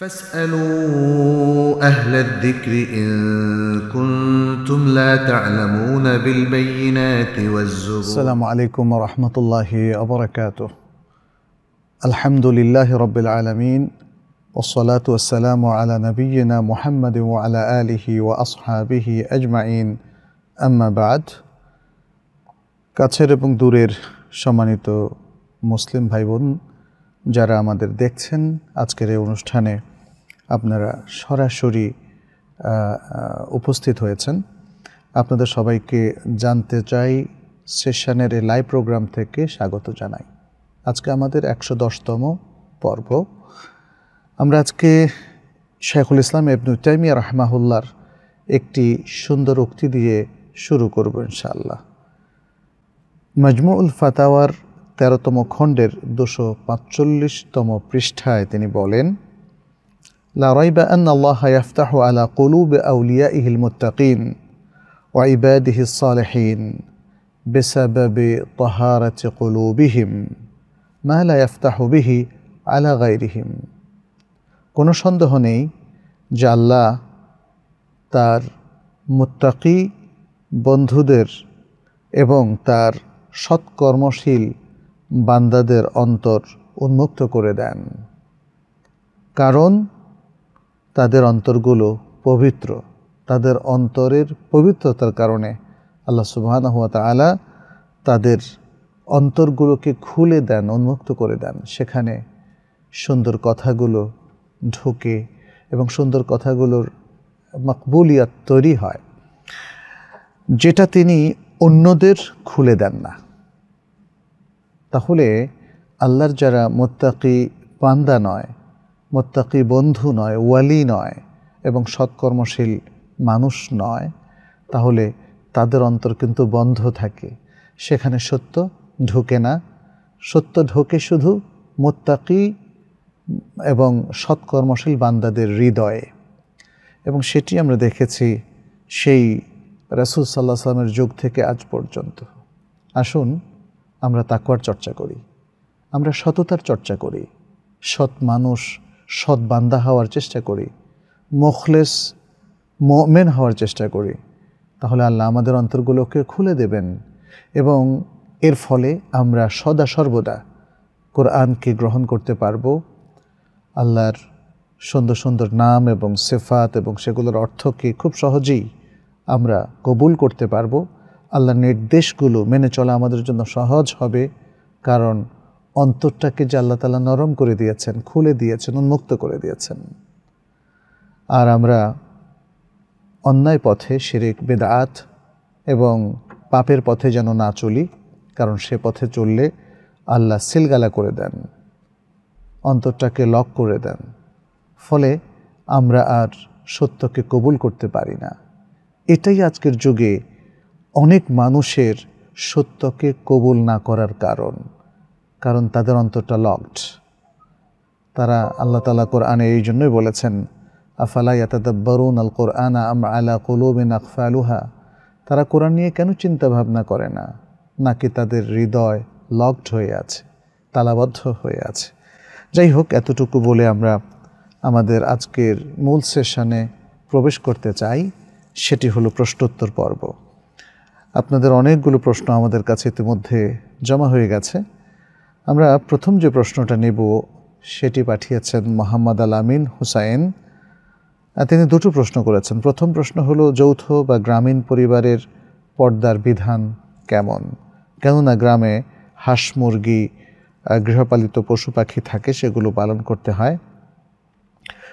فاسألوا أهل الذكر إن كنتم لا تعلمون بالبينات والزبر السلام عليكم ورحمة الله وبركاته الحمد لله رب العالمين والصلاة والسلام على نبينا محمد وعلى آله وأصحابه أجمعين أما بعد কাছের এবং দূরের সম্মানিত মুসলিম ভাই বোন যারা আমাদের দেখছেন আজকের এই অনুষ্ঠানে আপনারা সরাসরি উপস্থিত হয়েছেন। আপনাদের সবাইকে জানতে চাই, সেশনের এই লাইভ প্রোগ্রাম থেকে স্বাগত জানাই। আজকে আমাদের একশো দশতম পর্ব। আমরা আজকে শেখুল ইসলাম এবনু তাইমিয়া রহমাহুল্লার একটি সুন্দর উক্তি দিয়ে শুরু করব ইনশাআল্লাহ। মজমুউল ফাতাওয়ার তেরোতম খণ্ডের দুশো পাঁচচল্লিশতম পৃষ্ঠায় তিনি বলেন لا ريب أن الله يفتح على قلوب أوليائه المتقين وعباده الصالحين بسبب طهارة قلوبهم ما لا يفتح به على غيرهم কোনো সন্দেহ নেই যে আল্লাহ তার মুত্তাকি বন্ধুদের এবং তার সৎকর্মশীল বান্দাদের অন্তর উন্মুক্ত করে দেন কারণ তাদের অন্তরগুলো পবিত্র, তাদের অন্তরের পবিত্রতার কারণে আল্লাহ সুবাহানা হুয়া তালা তাদের অন্তরগুলোকে খুলে দেন, উন্মুক্ত করে দেন। সেখানে সুন্দর কথাগুলো ঢোকে এবং সুন্দর কথাগুলোর মকবুলিয়াত তৈরি হয়, যেটা তিনি অন্যদের খুলে দেন না। তাহলে আল্লাহর যারা মোত্তাকি পান্দা নয় মোত্তাকি বন্ধু নয়, ওয়ালি নয় এবং সৎকর্মশীল মানুষ নয়, তাহলে তাদের অন্তর কিন্তু বন্ধ থাকে। সেখানে সত্য ঢোকে না। সত্য ঢোকে শুধু মোত্তাকি এবং সৎকর্মশীল বান্দাদের হৃদয়ে। এবং সেটি আমরা দেখেছি সেই রাসুল সাল্লাহ সাল্লামের যুগ থেকে আজ পর্যন্ত। আসুন আমরা তাকুয়ার চর্চা করি। আমরা সততার চর্চা করি। সৎ মানুষ সৎ বান্দা হওয়ার চেষ্টা করি, মোখলেস মেন হওয়ার চেষ্টা করি, তাহলে আল্লাহ আমাদের অন্তরগুলোকে খুলে দেবেন এবং এর ফলে আমরা সদা সর্বদা কোরআনকে গ্রহণ করতে পারব। আল্লাহর সুন্দর সুন্দর নাম এবং সেফাত এবং সেগুলোর অর্থকে খুব সহজেই আমরা কবুল করতে পারব। আল্লাহর নির্দেশগুলো মেনে চলা আমাদের জন্য সহজ হবে, কারণ অন্তরটাকে যে আল্লাহ তালা নরম করে দিয়েছেন, খুলে দিয়েছেন, উন্মুক্ত করে দিয়েছেন। আর আমরা অন্যায় পথে শিরিক, বেদাত এবং পাপের পথে যেন না চলি, কারণ সে পথে চললে আল্লাহ সিলগালা করে দেন, অন্তরটাকে লক করে দেন। ফলে আমরা আর সত্যকে কবুল করতে পারি না। এটাই আজকের যুগে অনেক মানুষের সত্যকে কবুল না করার কারণ। কারণ তাদের অন্তরটা লকড তারা আল্লাহ তালা কোরআনে এই জন্যই বলেছেন, আফালা ইয়াতাদাব্বারুন আল কোরআন আম আলা কুলুবিন আকফালুহা? তারা কোরআন নিয়ে কেন চিন্তা ভাবনা করে না? নাকি তাদের হৃদয় লকড হয়ে আছে, তালাবদ্ধ হয়ে আছে? যাই হোক, এতটুকু বলে আমরা আমাদের আজকের মূল সেশনে প্রবেশ করতে চাই। সেটি হলো প্রশ্নোত্তর পর্ব। আপনাদের অনেকগুলো প্রশ্ন আমাদের কাছে ইতিমধ্যে জমা হয়ে গেছে। আমরা প্রথম যে প্রশ্নটা নেব, সেটি পাঠিয়েছেন মোহাম্মদ আল আমিন হুসাইন তিনি দুটো প্রশ্ন করেছেন। প্রথম প্রশ্ন হলো, যৌথ বা গ্রামীণ পরিবারের পর্দার বিধান কেমন? কেননা গ্রামে হাঁস মুরগি গৃহপালিত পশু পাখি থাকে, সেগুলো পালন করতে হয়।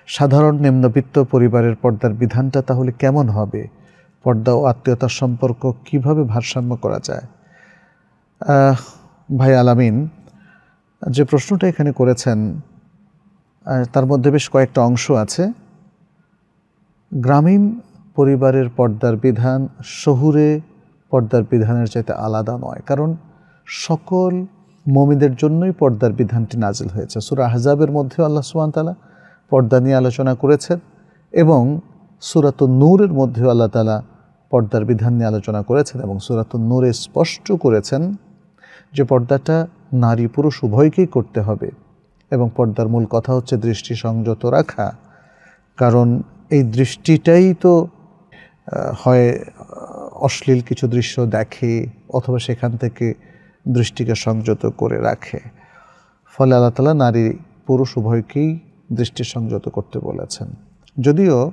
সাধারণ নিম্নবিত্ত পরিবারের পর্দার বিধানটা তাহলে কেমন হবে? পর্দা ও আত্মীয়তার সম্পর্ক কীভাবে ভারসাম্য করা যায়? ভাই আলামিন যে প্রশ্নটা এখানে করেছেন তার মধ্যে বেশ কয়েকটা অংশ আছে। গ্রামীণ পরিবারের পর্দার বিধান শহুরে পর্দার বিধানের চাইতে আলাদা নয়, কারণ সকল মমিদের জন্যই পর্দার বিধানটি নাজিল হয়েছে। সুরা আহজাবের মধ্যেও আল্লাহ সুবান তালা পর্দা নিয়ে আলোচনা করেছেন এবং সুরাত নূরের মধ্যেও আল্লাহ তালা পর্দার বিধান নিয়ে আলোচনা করেছেন এবং সুরাত নূরে স্পষ্ট করেছেন যে পর্দাটা নারী পুরুষ উভয়কেই করতে হবে। এবং পর্দার মূল কথা হচ্ছে দৃষ্টি সংযত রাখা। কারণ এই দৃষ্টিটাই তো হয় অশ্লীল কিছু দৃশ্য দেখে অথবা সেখান থেকে দৃষ্টিকে সংযত করে রাখে। ফলে আল্লাহ তালা নারী পুরুষ উভয়কেই দৃষ্টি সংযত করতে বলেছেন। যদিও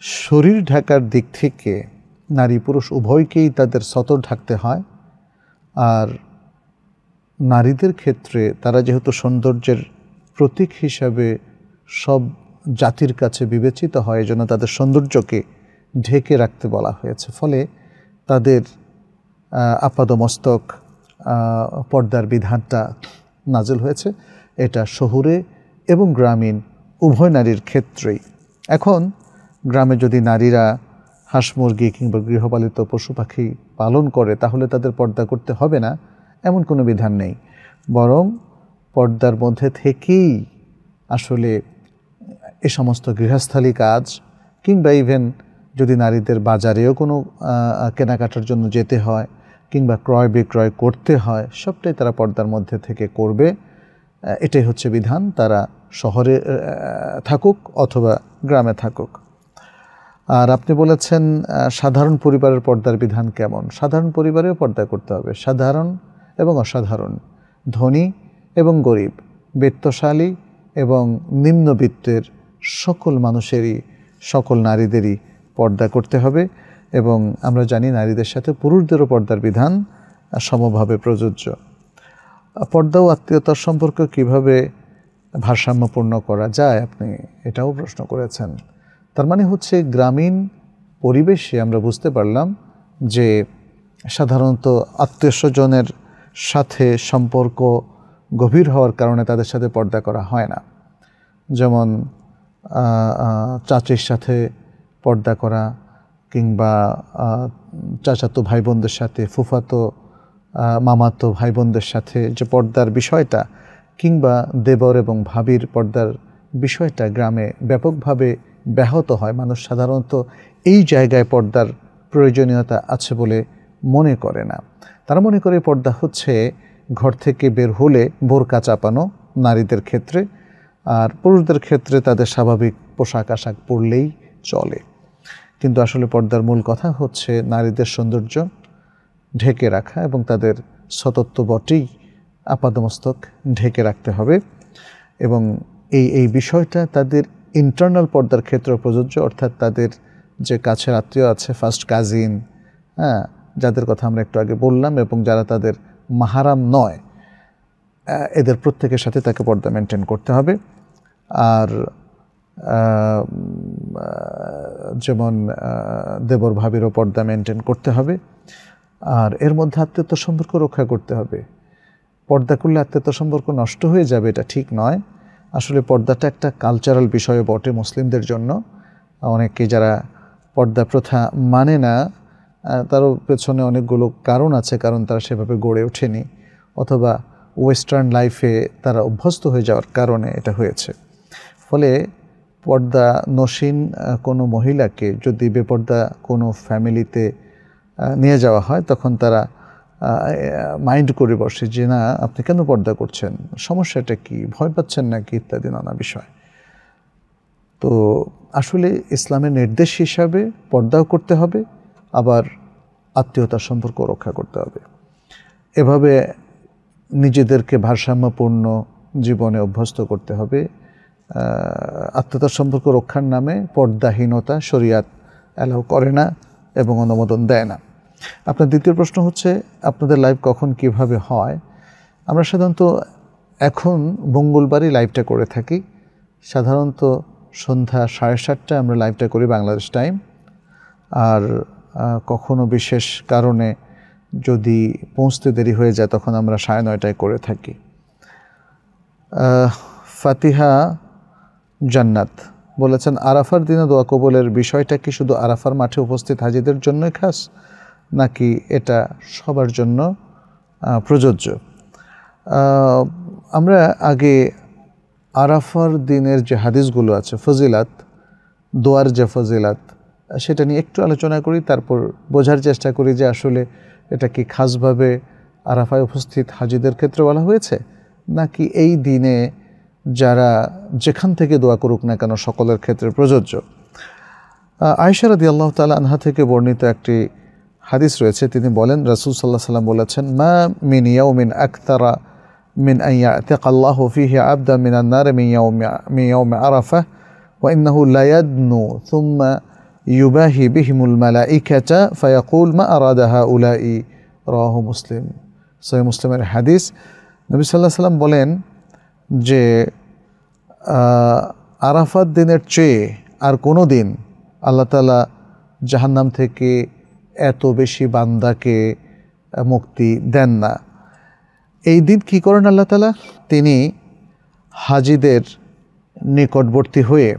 শরীর ঢাকার দিক থেকে নারী পুরুষ উভয়কেই তাদের সতর ঢাকতে হয়। আর নারীদের ক্ষেত্রে তারা যেহেতু সৌন্দর্যের প্রতীক হিসাবে সব জাতির কাছে বিবেচিত হয়, এজন্য তাদের সৌন্দর্যকে ঢেকে রাখতে বলা হয়েছে। ফলে তাদের আপাদমস্তক পর্দার বিধানটা নাজল হয়েছে। এটা শহুরে এবং গ্রামীণ, উভয় নারীর ক্ষেত্রেই। এখন গ্রামে যদি নারীরা হাঁস মুরগি কিংবা গৃহপালিত পশু পাখি পালন করে, তাহলে তাদের পর্দা করতে হবে না। এমন কোনো বিধান নেই। বরং পর্দার মধ্যে থেকেই আসলে এ সমস্ত গৃহস্থালী কাজ কিংবা ইভেন যদি নারীদের বাজারেও কোনো কেনাকাটার জন্য যেতে হয় কিংবা ক্রয় বিক্রয় করতে হয়, সবটাই তারা পর্দার মধ্যে থেকে করবে। এটাই হচ্ছে বিধান। তারা শহরে থাকুক অথবা গ্রামে থাকুক। আর আপনি বলেছেন সাধারণ পরিবারের পর্দার বিধান কেমন? সাধারণ পরিবারেও পর্দা করতে হবে। সাধারণ এবং অসাধারণ। ধনী এবং গরিব, বিত্তশালী এবং নিম্নবিত্তের সকল মানুষেরই, সকল নারীদেরই পর্দা করতে হবে এবং আমরা জানি নারীদের সাথে পুরুষদেরও পর্দার বিধান সমভাবে প্রযোজ্য। পর্দা ও আত্মীয়তার সম্পর্ক কীভাবে ভারসাম্যপূর্ণ করা যায়, আপনি এটাও প্রশ্ন করেছেন। তার মানে হচ্ছে গ্রামীণ পরিবেশে আমরা বুঝতে পারলাম যে সাধারণত আত্মীয় স্বজনের সাথে সম্পর্ক গভীর হওয়ার কারণে তাদের সাথে পর্দা করা হয় না। যেমন চাচির সাথে পর্দা করা কিংবা চাচাতো ভাই বোনদের সাথে, ফুফাতো মামাতো ভাই বোনদের সাথে যে পর্দার বিষয়টা কিংবা দেবর এবং ভাবির পর্দার বিষয়টা গ্রামে ব্যাপকভাবে ব্যাহত হয়, মানুষ সাধারণত এই জায়গায় পর্দার প্রয়োজনীয়তা আছে বলে মনে করে না। তারা মনে করে পর্দা হচ্ছে ঘর থেকে বের হলে বোরকা চাপানো নারীদের ক্ষেত্রে আর পুরুষদের ক্ষেত্রে তাদের স্বাভাবিক পোশাক আশাক পরলেই চলে। কিন্তু আসলে পর্দার মূল কথা হচ্ছে নারীদের সৌন্দর্য ঢেকে রাখা এবং তাদের সতত্ব বটেই আপাদমস্তক ঢেকে রাখতে হবে এবং এই এই বিষয়টা তাদের ইন্টারনাল পর্দার ক্ষেত্রে প্রযোজ্য, অর্থাৎ তাদের যে কাছের আত্মীয় আছে ফার্স্ট কাজিন হ্যাঁ যাদের কথা আমরা একটু আগে বললাম এবং যারা তাদের মাহারাম নয় এদের প্রত্যেকের সাথে তাকে পর্দা মেনটেন করতে হবে। আর যেমন দেবর ভাবিরও পর্দা মেনটেন করতে হবে। আর এর মধ্যে আত্মীয়ত্ব সম্পর্ক রক্ষা করতে হবে। পর্দা করলে আত্মীয়ত্ব সম্পর্ক নষ্ট হয়ে যাবে, এটা ঠিক নয়। আসলে পর্দাটা একটা কালচারাল বিষয় বটে মুসলিমদের জন্য। অনেকে যারা পর্দা প্রথা মানে না তারও পেছনে অনেকগুলো কারণ আছে, কারণ তারা সেভাবে গড়ে ওঠেনি, অথবা ওয়েস্টার্ন লাইফে তারা অভ্যস্ত হয়ে যাওয়ার কারণে এটা হয়েছে। ফলে পর্দা নসীন কোনো মহিলাকে যদি বেপর্দা কোনো ফ্যামিলিতে নিয়ে যাওয়া হয়, তখন তারা মাইন্ড করে বসে যে, না, আপনি কেন পর্দা করছেন? সমস্যাটা কি? ভয় পাচ্ছেন নাকি? ইত্যাদি নানা বিষয়। তো আসলে ইসলামের নির্দেশ হিসাবে পর্দাও করতে হবে আবার আত্মীয়তার সম্পর্ক রক্ষা করতে হবে। এভাবে নিজেদেরকে ভারসাম্যপূর্ণ জীবনে অভ্যস্ত করতে হবে। আত্মীয়তার সম্পর্ক রক্ষার নামে পর্দাহীনতা শরিয়াত অ্যালাউ করে না এবং অনুমোদন দেয় না। আপনার দ্বিতীয় প্রশ্ন হচ্ছে, আপনাদের লাইভ কখন কীভাবে হয়? আমরা সাধারণত এখন মঙ্গলবারই লাইভটা করে থাকি। সাধারণত সন্ধ্যা সাড়ে সাতটায় আমরা লাইভটা করি বাংলাদেশ টাইম। আর কখনো বিশেষ কারণে যদি পৌঁছতে দেরি হয়ে যায়, তখন আমরা সাড়ে নয়টায় করে থাকি। ফাতিহা জান্নাত। বলেছেন, আরাফার দিনে দোয়া কবলের বিষয়টা কি শুধু আরাফার মাঠে উপস্থিত হাজিদের জন্যই খাস, নাকি এটা সবার জন্য প্রযোজ্য? আমরা আগে আরাফার দিনের যে হাদিসগুলো আছে, ফজিলাত, দোয়ার যে ফজিলাত সেটা নিয়ে একটু আলোচনা করি, তারপর বোঝার চেষ্টা করি যে আসলে এটা কি খাসভাবে আরাফায় উপস্থিত হাজিদের ক্ষেত্রে বলা হয়েছে? নাকি এই দিনে যারা যেখান থেকে দোয়া করুক না কেন সকলের ক্ষেত্রে প্রযোজ্য? আয়সারাদি আল্লাহ তালা আনহা থেকে বর্ণিত একটি হাদিস রয়েছে। তিনি বলেন, রাসুল সাল্লাহ সাল্লাম বলেছেন, মা মিন ইয়াউমিন আক্তারা মিন আইয়া আতেক আল্লাহ ফিহি আবদা মিনান্নার মিয়াও মে আরাফা ওয়া ইন্নাহু লায়াদনু থুম্মা ইউবাহি বিহিমুল মালা ইকাচা ফায়াকুল মা আরাদাহা উলা ই রহ মুসলিম সৈয় মুসলিমের হাদিস. নবী সাল্লাহ সাল্লাম বলেন যে আরাফাত দিনের চেয়ে আর কোনো দিন আল্লাহ তালা জাহান্নাম থেকে এত বেশি বান্দাকে মুক্তি দেন না। এই দিন কী করেন আল্লাহ তালা তিনি হাজিদের নিকটবর্তী হয়ে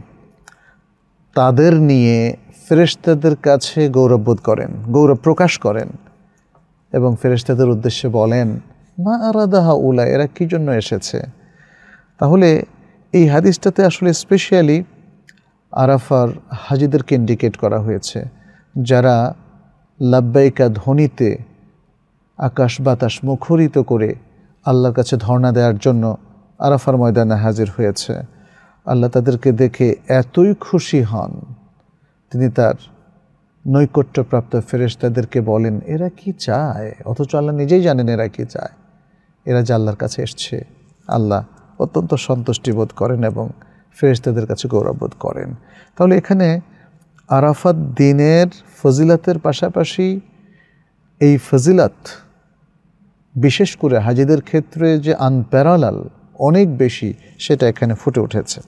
তাদের নিয়ে ফেরেশতাদের কাছে গৌরববোধ করেন, গৌরব প্রকাশ করেন এবং ফেরেশতাদের উদ্দেশ্যে বলেন, মা আরাদাহা উলা এরা কী জন্য এসেছে? তাহলে এই হাদিসটাতে আসলে স্পেশালি আরাফার হাজিদেরকে ইন্ডিকেট করা হয়েছে, যারা লাব্বাইকা ধ্বনিতে আকাশ বাতাস মুখরিত করে আল্লাহর কাছে ধর্ণা দেওয়ার জন্য আরাফার ময়দানে হাজির হয়েছে। আল্লাহ তাদেরকে দেখে এতই খুশি হন। তিনি তার নৈকট্যপ্রাপ্ত ফেরেশতাদেরকে বলেন, এরা কি চায়? অথচ আল্লাহ নিজেই জানেন এরা কি চায়। এরা যে আল্লাহর কাছে এসছে, আল্লাহ অত্যন্ত সন্তুষ্টি বোধ করেন এবং ফেরেশতাদের কাছে গৌরববোধ করেন। তাহলে এখানে আরাফাত দিনের ফজিলাতের পাশাপাশি এই ফজিলাত, বিশেষ করে হাজিদের ক্ষেত্রে যে আনপ্যারালাল অনেক বেশি, সেটা এখানে ফুটে উঠেছে।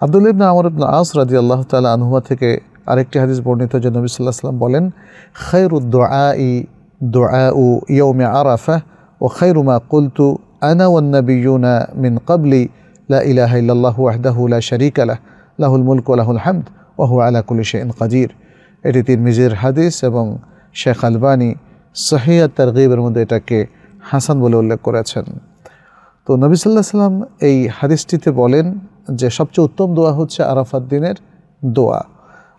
আবদুল্লা ইবনা আমর ইবনা আস রাজি আল্লাহ তালা আনহুয়া থেকে আরেকটি হাদিস বর্ণিত যে নবী সাল্লাহ সাল্লাম বলেন খৈরুদ্দোয়া ই দোয়া ইয়ৌমে আরাফা, ও খৈরুমা কুলতু, আনা মিন কাবলি লা ইলাহা ইল্লাল্লাহু ওয়াহদাহু লা শারীকা লাহ, লাহুল মুলক লাহুল হামদ ওহু আলা কুল্লি শাইইন কাদির। এটি তিরমিজির হাদিস এবং শেখ আলবানী সহিয়া তারগিবের মধ্যে এটাকে হাসান বলে উল্লেখ করেছেন। তো নবী সাল্লাহ সাল্লাম এই হাদিসটিতে বলেন যে সবচেয়ে উত্তম দোয়া হচ্ছে আরাফাত দিনের দোয়া।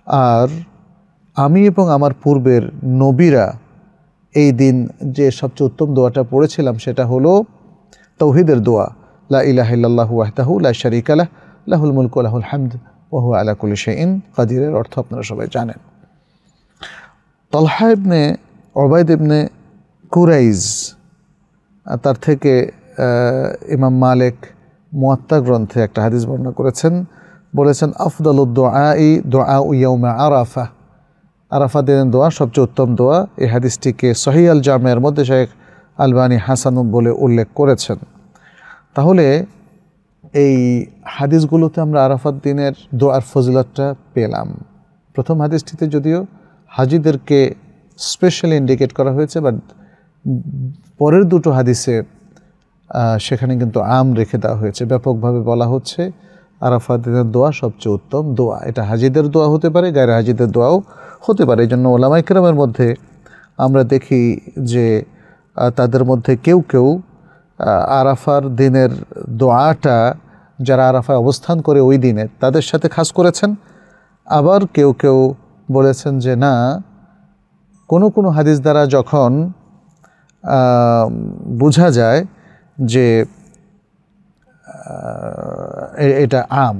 আর আমি এবং আমার পূর্বের নবীরা এই দিন যে সবচেয়ে উত্তম দোয়াটা পড়েছিলাম সেটা হলো তৌহিদের দোয়া, লা ইলাহিল্লাহু ওয়াহদাহু লা শারিক আলাহ লাহুল মুলক লাহুল হামদ আলা কুলি শাইইন কাদিরের অর্থ আপনারা সবাই জানেন। তলহা ইবনে ওবায়দ ইবনে কুরাইজ তার থেকে ইমাম মালিক মোয়াত্তা গ্রন্থে একটা হাদিস বর্ণনা করেছেন বলেছেন, আফদাল দোয়া ই দোয়া ইয়ৌমা আরাফা। আরাফা দিনের দোয়া, সবচেয়ে উত্তম দোয়া, এই হাদিসটিকে সহি আল জামের মধ্যে শেখ আলবানী হাসানু বলে উল্লেখ করেছেন। তাহলে এই হাদিসগুলোতে আমরা আরাফাত দিনের দোয়ার ফজিলতটা পেলাম। প্রথম হাদিসটিতে যদিও হাজিদেরকে স্পেশালি ইন্ডিকেট করা হয়েছে বাট পরের দুটো হাদিসে সেখানে কিন্তু আম রেখে দেওয়া হয়েছে। ব্যাপকভাবে বলা হচ্ছে আরাফাত দিনের দোয়া সবচেয়ে উত্তম দোয়া। এটা হাজিদের দোয়া হতে পারে, গায়ের হাজিদের দোয়াও হতে পারে। এই জন্য ওলামাইকরামের মধ্যে আমরা দেখি যে তাদের মধ্যে কেউ কেউ আরাফার দিনের দোয়াটা যারা আরাফায় অবস্থান করে ওই দিনে তাদের সাথে খাস করেছেন। আবার কেউ কেউ বলেছেন যে, না, কোনো কোনো হাদিস দ্বারা যখন বোঝা যায় যে এটা আম।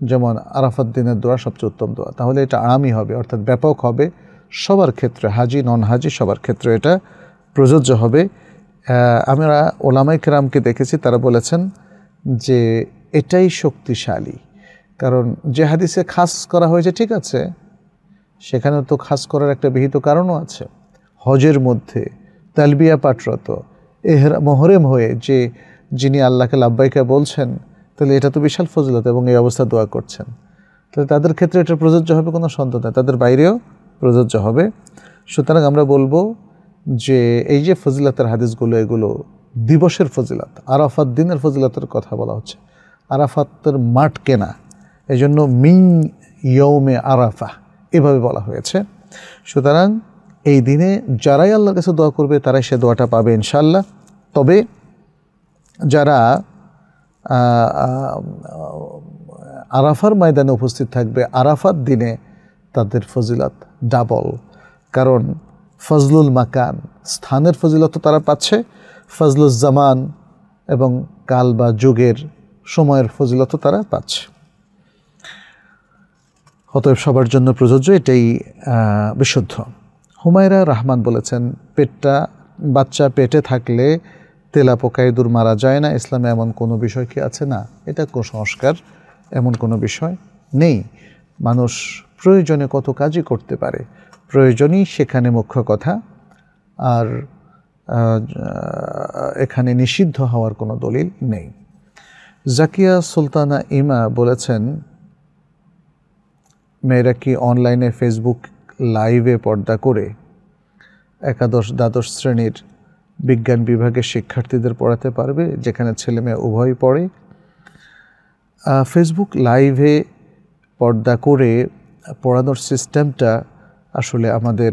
যেমন আরাফাত দিনের দোয়া সবচেয়ে উত্তম দোয়া। তাহলে এটা আমই হবে, অর্থাৎ ব্যাপক হবে সবার ক্ষেত্রে। হাজি নন হাজি সবার ক্ষেত্রে এটা প্রযোজ্য হবে। আমরা ওলামাই কেরামকে দেখেছি, তারা বলেছেন যে এটাই শক্তিশালী। কারণ যে হাদিসে খাস করা হয়েছে, ঠিক আছে, সেখানে তো খাস করার একটা বিহিত কারণও আছে। হজের মধ্যে তালবিয়া পাঠরত এহরা মহরেম হয়ে যে যিনি আল্লাহকে লাব্বাইকা বলছেন, তাহলে এটা তো বিশাল ফজিলত এবং এই অবস্থা দোয়া করছেন। তাহলে তাদের ক্ষেত্রে এটা প্রযোজ্য হবে কোনো সন্দেহ নেই, তাদের বাইরেও প্রযোজ্য হবে। সুতরাং আমরা বলব যে এই যে ফজিলাতের হাদিসগুলো, এগুলো দিবসের ফজিলাত, আরাফাত দিনের ফজিলাতের কথা বলা হচ্ছে। আরাফাতের মাঠ কেনা এই জন্য মিং ইয়ৌমে আরাফা এভাবে বলা হয়েছে। সুতরাং এই দিনে যারাই আল্লাহর কাছে দোয়া করবে, তারাই সে দোয়াটা পাবে ইনশাল্লাহ তবে যারা আরাফার ময়দানে উপস্থিত থাকবে আরাফার দিনে তাদের ফজিলত ডাবল কারণ ফজলুল মাকান, স্থানের ফজিলত তো তারা পাচ্ছে, ফজলুল জামান এবং কাল বা যুগের সময়ের ফজিলত তারা পাচ্ছে। অতএব সবার জন্য প্রযোজ্য এটাই বিশুদ্ধ। হুমায়রা রহমান বলেছেন, পেটটা, বাচ্চা পেটে থাকলে তেলা পোকায় দূর মারা যায় না। ইসলামে এমন কোনো বিষয় কি আছে? না। এটা কুসংস্কার এমন কোনো বিষয় নেই। মানুষ প্রয়োজনে কত কাজই করতে পারে। প্রয়োজনই সেখানে মুখ্য কথা। আর এখানে নিষিদ্ধ হওয়ার কোনো দলিল নেই। জাকিয়া সুলতানা ইমা বলেছেন, মেয়েরা কি অনলাইনে ফেসবুক লাইভে পর্দা করে একাদশ, দ্বাদশ শ্রেণির বিজ্ঞান বিভাগের শিক্ষার্থীদের পড়াতে পারবে, যেখানে ছেলে মেয়ে উভয়ই পড়ে। ফেসবুক লাইভে পর্দা করে পড়ানোর সিস্টেমটা আসলে আমাদের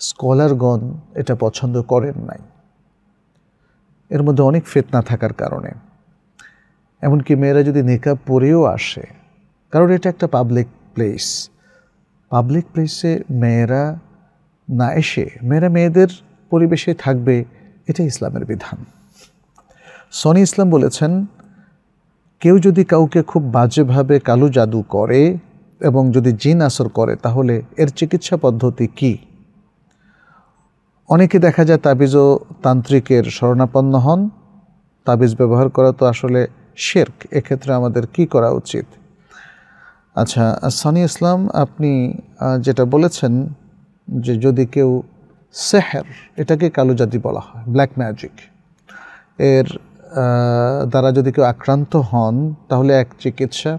স্কলারগণ এটা পছন্দ করেন নাই। এর মধ্যে অনেক ফেতনা থাকার কারণে। এমনকি মেয়েরা যদি নিকাব পরেও আসে, কারণ এটা একটা পাবলিক প্লেস পাবলিক প্লেসে মেয়েরা না এসে, মেয়েরা মেয়েদের পরিবেশে থাকবে এটা ইসলামের বিধান। সনি ইসলাম বলেছেন, কেউ যদি কাউকে খুব বাজেভাবে কালো জাদু করে এবং যদি জিন আসর করে, তাহলে এর চিকিৎসা পদ্ধতি কী? অনেকে দেখা যায় তাবিজ ও তান্ত্রিকের শরণাপন্ন হন। তাবিজ ব্যবহার করা তো আসলে শেরক, এক্ষেত্রে আমাদের কি করা উচিত? আচ্ছা সানি ইসলাম, আপনি যেটা বলেছেন যে যদি কেউ সেহের, এটাকে কালো জাতি বলা হয় ব্ল্যাক ম্যাজিক এর দ্বারা যদি কেউ আক্রান্ত হন, তাহলে এক চিকিৎসা,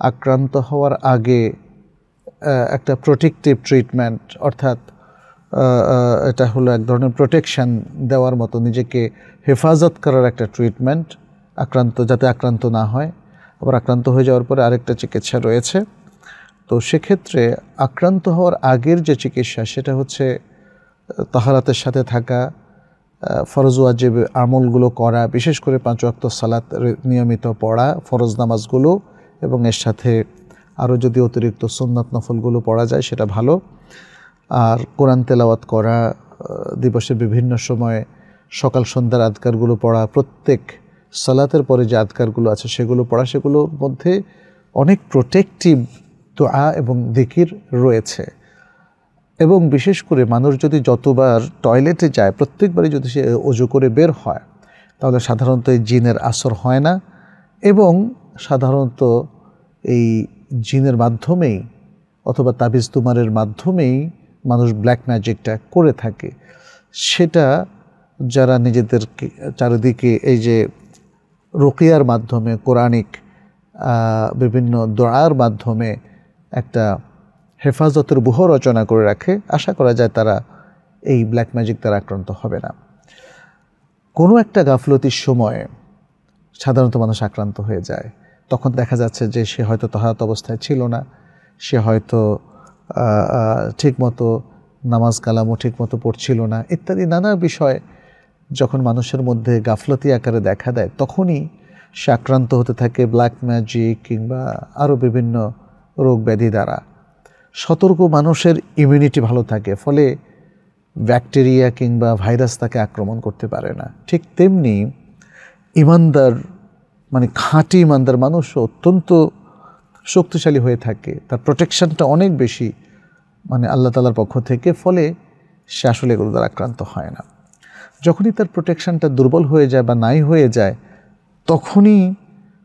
আক্রান্ত হওয়ার আগে একটা প্রোটেকটিভ ট্রিটমেন্ট অর্থাৎ এটা হলো এক ধরনের প্রোটেকশন দেওয়ার মতো, নিজেকে হেফাজত করার একটা ট্রিটমেন্ট আক্রান্ত, যাতে আক্রান্ত না হয়। আবার আক্রান্ত হয়ে যাওয়ার পরে আরেকটা চিকিৎসা রয়েছে। তো সেক্ষেত্রে আক্রান্ত হওয়ার আগের যে চিকিৎসা, সেটা হচ্ছে তাহারাতের সাথে থাকা ফরজ ওয়াজিব আমলগুলো করা, বিশেষ করে পাঁচ ওয়াক্ত সালাত নিয়মিত পড়া, ফরজ নামাজগুলো এবং এর সাথে আরও যদি অতিরিক্ত সুন্নাত নফলগুলো পড়া যায় সেটা ভালো। আর কোরআন তেলাওয়াত করা দিবসের বিভিন্ন সময়ে সকাল সন্ধ্যার আদকারগুলো পড়া, প্রত্যেক সালাতের পরে যে আদকারগুলো আছে সেগুলো পড়া, সেগুলোর মধ্যে অনেক প্রোটেকটিভ দোয়া এবং দিকির রয়েছে। এবং বিশেষ করে মানুষ যদি যতবার টয়লেটে যায়, প্রত্যেকবারই যদি সে অজু করে বের হয়, তাহলে সাধারণত এই জিনের আসর হয় না এবং সাধারণত এই জিনের মাধ্যমেই অথবা তাবিজ তুমারের মাধ্যমেই মানুষ ব্ল্যাক ম্যাজিকটা করে থাকে। সেটা যারা নিজেদের চারিদিকে এই যে রোকিয়ার মাধ্যমে, কোরআনিক বিভিন্ন দোয়ার মাধ্যমে একটা হেফাজতের বুহ রচনা করে রাখে, আশা করা যায় তারা এই ব্ল্যাক ম্যাজিক দ্বারা আক্রান্ত হবে না। কোনো একটা গাফলতির সময়ে সাধারণত মানুষ আক্রান্ত হয়ে যায়। তখন দেখা যাচ্ছে যে সে হয়তো তহাত অবস্থায় ছিল না। সে হয়তো ঠিকমতো নামাজ কালামও ঠিকমতো পড়ছিল না, ইত্যাদি নানা বিষয় যখন মানুষের মধ্যে গাফলতি আকারে দেখা দেয়, তখনই সে আক্রান্ত হতে থাকে ব্ল্যাক ম্যাজিক কিংবা আরও বিভিন্ন রোগ ব্যাধি দ্বারা। সতর্ক মানুষের ইমিউনিটি ভালো থাকে, ফলে ব্যাকটেরিয়া কিংবা ভাইরাস তাকে আক্রমণ করতে পারে না। ঠিক তেমনি ইমানদার মানে খাঁটি ইমানদার মানুষ অত্যন্ত শক্তিশালী হয়ে থাকে। তার প্রোটেকশনটা অনেক বেশি মানে আল্লাহ তালার পক্ষ থেকে, ফলে সে আসলে এগুলো দ্বারা আক্রান্ত হয় না। যখনই তার প্রোটেকশনটা দুর্বল হয়ে যায় বা নাই হয়ে যায়, তখনই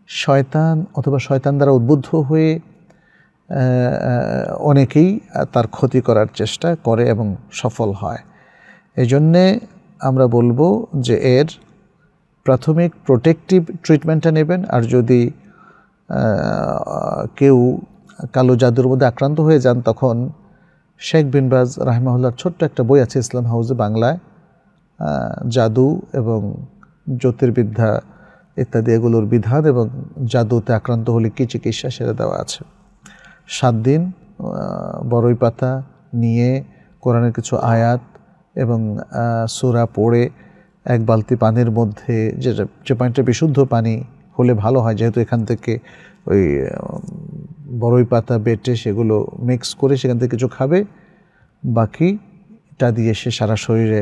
শয়তান অথবা শয়তান দ্বারা উদ্বুদ্ধ হয়ে অনেকেই তার ক্ষতি করার চেষ্টা করে এবং সফল হয়। এই জন্যে আমরা বলব যে এর প্রাথমিক প্রোটেকটিভ ট্রিটমেন্টটা নেবেন, আর যদি কেউ কালো জাদুর মধ্যে আক্রান্ত হয়ে যান, তখন শেখ বিন বাজ রাহিমাহুল্লার ছোট্ট একটা বই আছে ইসলাম হাউসে বাংলায় জাদু এবং জ্যোতির্বিদ্যা ইত্যাদি এগুলোর বিধান এবং জাদুতে আক্রান্ত হলে কী চিকিৎসা সেটা দেওয়া আছে। সাত দিন বড়ই পাতা নিয়ে কোরআনের কিছু আয়াত এবং সূরা পড়ে এক বালতি পানির মধ্যে যে যে পানিটা বিশুদ্ধ পানি হলে ভালো হয়, যেহেতু এখান থেকে ওই বড়ই পাতা বেটে সেগুলো মিক্স করে সেখান থেকে কিছু খাবে বাকিটা দিয়ে সে সারা শরীরে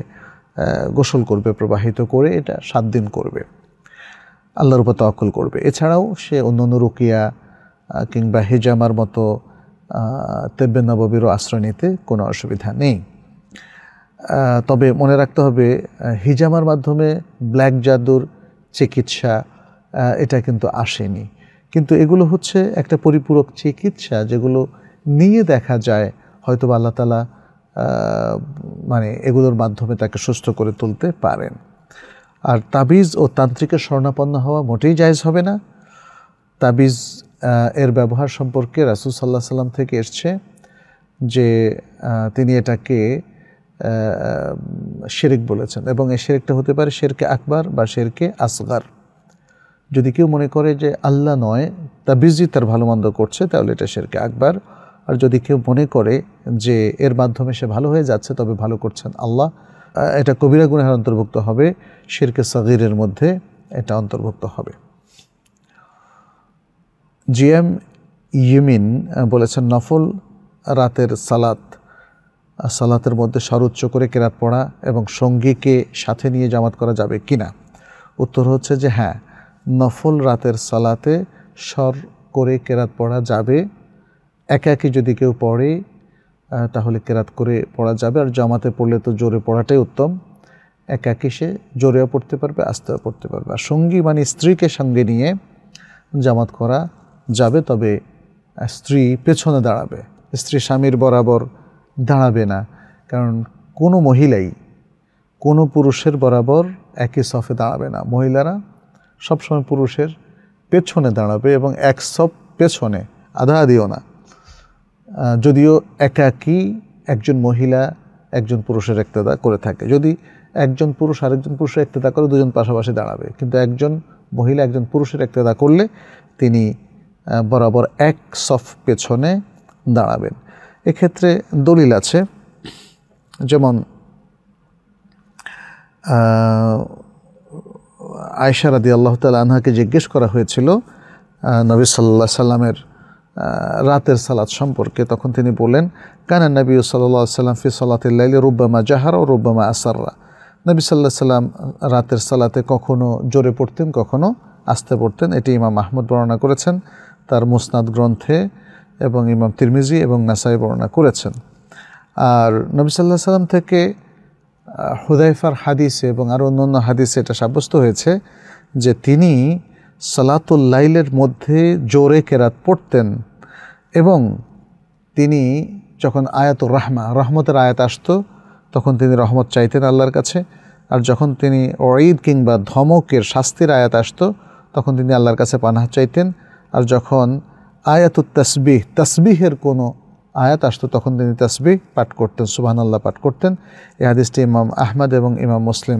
গোসল করবে, প্রবাহিত করে এটা সাত দিন করবে। আল্লাহর উপর তওয়াক্কুল করবে। এছাড়াও সে অন্য অন্য রুকিয়া কিংবা হেজামার মতো তেব্বে নববীরও আশ্রয় নিতে কোনো অসুবিধা নেই। তবে মনে রাখতে হবে হিজামার মাধ্যমে ব্ল্যাক জাদুর চিকিৎসা এটা কিন্তু আসেনি। কিন্তু এগুলো হচ্ছে একটা পরিপূরক চিকিৎসা যেগুলো নিয়ে দেখা যায় হয়তো আল্লাহ তালা মানে এগুলোর মাধ্যমে তাকে সুস্থ করে তুলতে পারেন। আর তাবিজ ও তান্ত্রিকের স্বর্ণাপন্ন হওয়া মোটেই জায়জ হবে না। তাবিজ এর ব্যবহার সম্পর্কে রাসুল সাল্লাহ সাল্লাম থেকে এসছে যে তিনি এটাকে শেরেক বলেছেন এবং এই শেরেকটা হতে পারে শেরকে আকবার বা শেরকে আসগার। যদি কেউ মনে করে যে আল্লাহ নয়, তা বিজি তার ভালো মন্দ করছে, তাহলে এটা শেরকে আকবার। আর যদি কেউ মনে করে যে এর মাধ্যমে সে ভালো হয়ে যাচ্ছে, তবে ভালো করছেন আল্লাহ এটা কবিরা গুণের অন্তর্ভুক্ত হবে, শেরকে সগিরের মধ্যে এটা অন্তর্ভুক্ত হবে। জিএম ইয়েমিন আহ, বলেছেন নফল রাতের সালাত সালাতের মধ্যে সর্বোচ্চ করে কেরাত পড়া এবং সঙ্গীকে সাথে নিয়ে জামাত করা যাবে কি না? উত্তর হচ্ছে যে হ্যাঁ নফল রাতের সালাতে স্বর করে কেরাত পড়া যাবে। একা একই যদি কেউ পড়ে তাহলে কেরাত করে পড়া যাবে। আর জামাতে পড়লে তো জোরে পড়াটাই উত্তম। একাকি সে জোরেও পড়তে পারবে আস্তেও পড়তে পারবে। আর সঙ্গী মানে স্ত্রীকে সঙ্গে নিয়ে জামাত করা যাবে, তবে স্ত্রী পেছনে দাঁড়াবে। স্ত্রী স্বামীর বরাবর দাঁড়াবে না, কারণ কোনো মহিলাই কোনো পুরুষের বরাবর একই সফে দাঁড়াবে না। মহিলারা সবসময় পুরুষের পেছনে দাঁড়াবে এবং এক সব পেছনে, আধা আধিও না। যদিও একাকী একজন মহিলা একজন পুরুষের একতেদা করে থাকে। যদি একজন পুরুষ আরেকজন পুরুষের একতেদা করে, দুজন পাশাপাশি দাঁড়াবে। কিন্তু একজন মহিলা একজন পুরুষের একতেদা করলে তিনি বরাবর এক সফ পেছনে দাঁড়াবেন। এক্ষেত্রে দলিল আছে, যেমন আয়সা আল্লাহ তাল আনহাকে জিজ্ঞেস করা হয়েছিল নবী সাল্লাহ সাল্লামের রাতের সালাত সম্পর্কে। তখন তিনি বললেন, কানা নবী সাল্লাহ সাল্লাম ফি সালাতিল্লাইলি রুব্বামা জাহার ও রুব্বামা আসাররা। নবী সাল্লাহ সাল্লাম রাতের সালাতে কখনো জোরে পড়তেন, কখনো আস্তে পড়তেন। এটি ইমাম মাহমুদ বর্ণনা করেছেন। তার মুসনাদ গ্রন্থে এবং ইমাম তিরমিজি এবং নাসাই বর্ণনা করেছেন। আর নবী সাল্লাহ সাল্লাম থেকে হুদাইফার হাদিসে এবং আরও অন্যান্য হাদিসে এটা সাব্যস্ত হয়েছে যে তিনি সালাতুল লাইলের মধ্যে জোরে কেরাত পড়তেন এবং তিনি যখন আয়াতুর রাহমা, রহমতের আয়াত আসতো, তখন তিনি রহমত চাইতেন আল্লাহর কাছে। আর যখন তিনি ওঈদ কিংবা ধমকের শাস্তির আয়াত আসতো, তখন তিনি আল্লাহর কাছে পানাহ চাইতেন। আর যখন আয়াতুত তসবিহ, তসবিহের কোনো আয়াত আসতো, তখন তিনি তসবিহ পাঠ করতেন সুবহান আল্লাহ পাঠ করতেন। এই হাদিসটি ইমাম আহমদ এবং ইমাম মুসলিম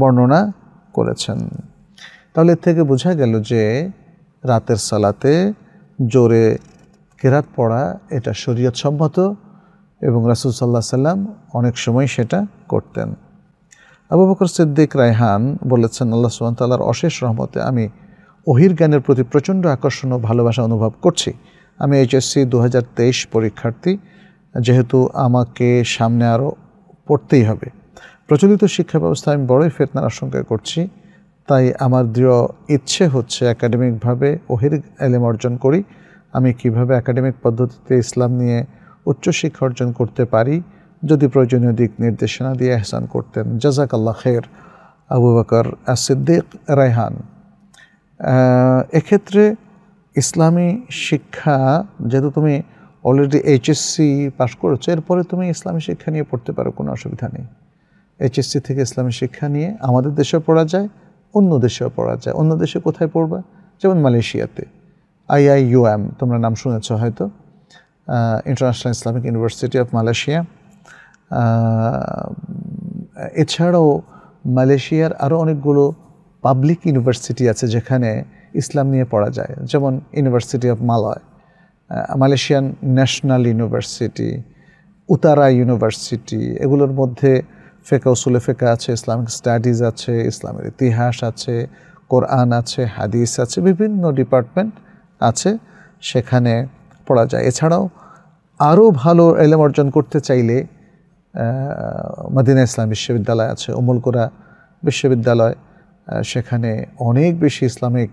বর্ণনা করেছেন। তাহলে এর থেকে বোঝা গেল যে রাতের সালাতে জোরে কেরাত পড়া এটা শরীয়ত সম্মত এবং রাসুল সাল্লাহ সাল্লাম অনেক সময় সেটা করতেন। আবু বকর সিদ্দিক রায়হান বলেছেন, আল্লাহ সুবান তাল্লাহর অশেষ রহমতে আমি অহির জ্ঞানের প্রতি প্রচণ্ড আকর্ষণ ও ভালোবাসা অনুভব করছি। আমি এইচএসসি দু হাজার তেইশ পরীক্ষার্থী, যেহেতু আমাকে সামনে আরও পড়তেই হবে। প্রচলিত শিক্ষা ব্যবস্থা আমি বড়ই ফেতনার আশঙ্কা করছি, তাই আমার দৃঢ় ইচ্ছে হচ্ছে একাডেমিকভাবে ওহির এলেম অর্জন করি। আমি কীভাবে একাডেমিক পদ্ধতিতে ইসলাম নিয়ে উচ্চশিক্ষা অর্জন করতে পারি, যদি প্রয়োজনীয় দিক নির্দেশনা দিয়ে এহসান করতেন। জাজাক আল্লাহ খের আবু বকর সিদ্দিক রায়হান। এক্ষেত্রে ইসলামী শিক্ষা, যেহেতু তুমি অলরেডি এইচএসসি পাশ করেছ, এরপরে তুমি ইসলামী শিক্ষা নিয়ে পড়তে পারো, কোনো অসুবিধা নেই। এইচএসসি থেকে ইসলামী শিক্ষা নিয়ে আমাদের দেশেও পড়া যায়, অন্য দেশেও পড়া যায়। অন্য দেশে কোথায় পড়বা? যেমন মালয়েশিয়াতে। আইআইইউএম তোমরা নাম শুনেছ হয়তো। International Islamic university of Malaysia এছাড়াও মালয়েশিয়ার আরও অনেকগুলো পাবলিক ইউনিভার্সিটি আছে যেখানে ইসলাম নিয়ে পড়া যায়। যেমন university of Malaya Malaysian national university Utara university এগুলোর মধ্যে ফেকা উসুলে ফেকা আছে ইসলামিক স্টাডিজ আছে ইসলামের ইতিহাস আছে কোরআন আছে হাদিস আছে, বিভিন্ন ডিপার্টমেন্ট আছে সেখানে পড়া যায়। এছাড়াও আরও ভালো এলেম অর্জন করতে চাইলে মদিনা ইসলাম বিশ্ববিদ্যালয় আছে অমুল কোরা বিশ্ববিদ্যালয় সেখানে অনেক বেশি ইসলামিক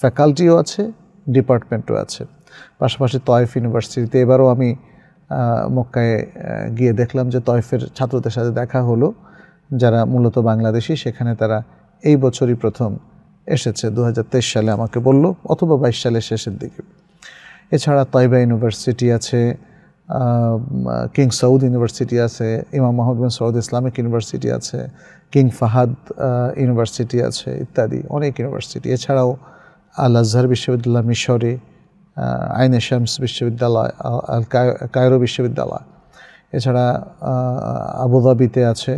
ফ্যাকাল্টিও আছে, ডিপার্টমেন্টও আছে। পাশাপাশি তয়েফ ইউনিভার্সিটিতে এবারও আমি মক্কায় গিয়ে দেখলাম যে তয়েফের ছাত্রদের সাথে দেখা হলো, যারা মূলত বাংলাদেশি, সেখানে তারা এই বছরই প্রথম এসেছে। দু হাজার তেইশ সালে আমাকে বলল, অথবা বাইশ সালের শেষের দিকে। এছাড়া তয়বা ইউনিভার্সিটি আছে কিং সৌদ ইউনিভার্সিটি আছে, Imam Mahmud bin Saud Islamic university আছে, কিং ফাহাদ ইউনিভার্সিটি আছে ইত্যাদি, অনেক ইউনিভার্সিটি। এছাড়াও আল আজহার বিশ্ববিদ্যালয় মিশরে আইন শামস বিশ্ববিদ্যালয়, আল কায়রো বিশ্ববিদ্যালয়। এছাড়া আবুধাবিতে আছে,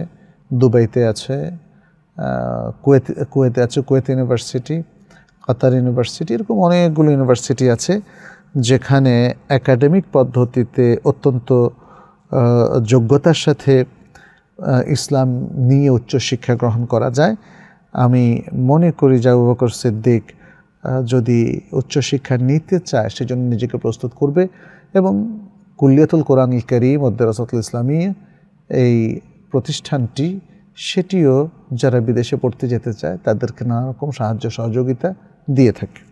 দুবাইতে আছে কুয়েত, কুয়েতে আছে, কুয়েত ইউনিভার্সিটি, কাতার ইউনিভার্সিটি, এরকম অনেকগুলো ইউনিভার্সিটি আছে। যেখানে একাডেমিক পদ্ধতিতে অত্যন্ত যোগ্যতার সাথে ইসলাম নিয়ে উচ্চশিক্ষা গ্রহণ করা যায়। আমি মনে করি যে আবু সিদ্দিক যদি উচ্চশিক্ষা নিতে চায় সেজন্য নিজেকে প্রস্তুত করবে এবং কুল্লিয়াতুল কোরআন করিম মদ্দারাসাতুল ইসলামী এই প্রতিষ্ঠানটি, সেটিও যারা বিদেশে পড়তে যেতে চায়, তাদেরকে নানা রকম সাহায্য সহযোগিতা দিয়ে থাকে।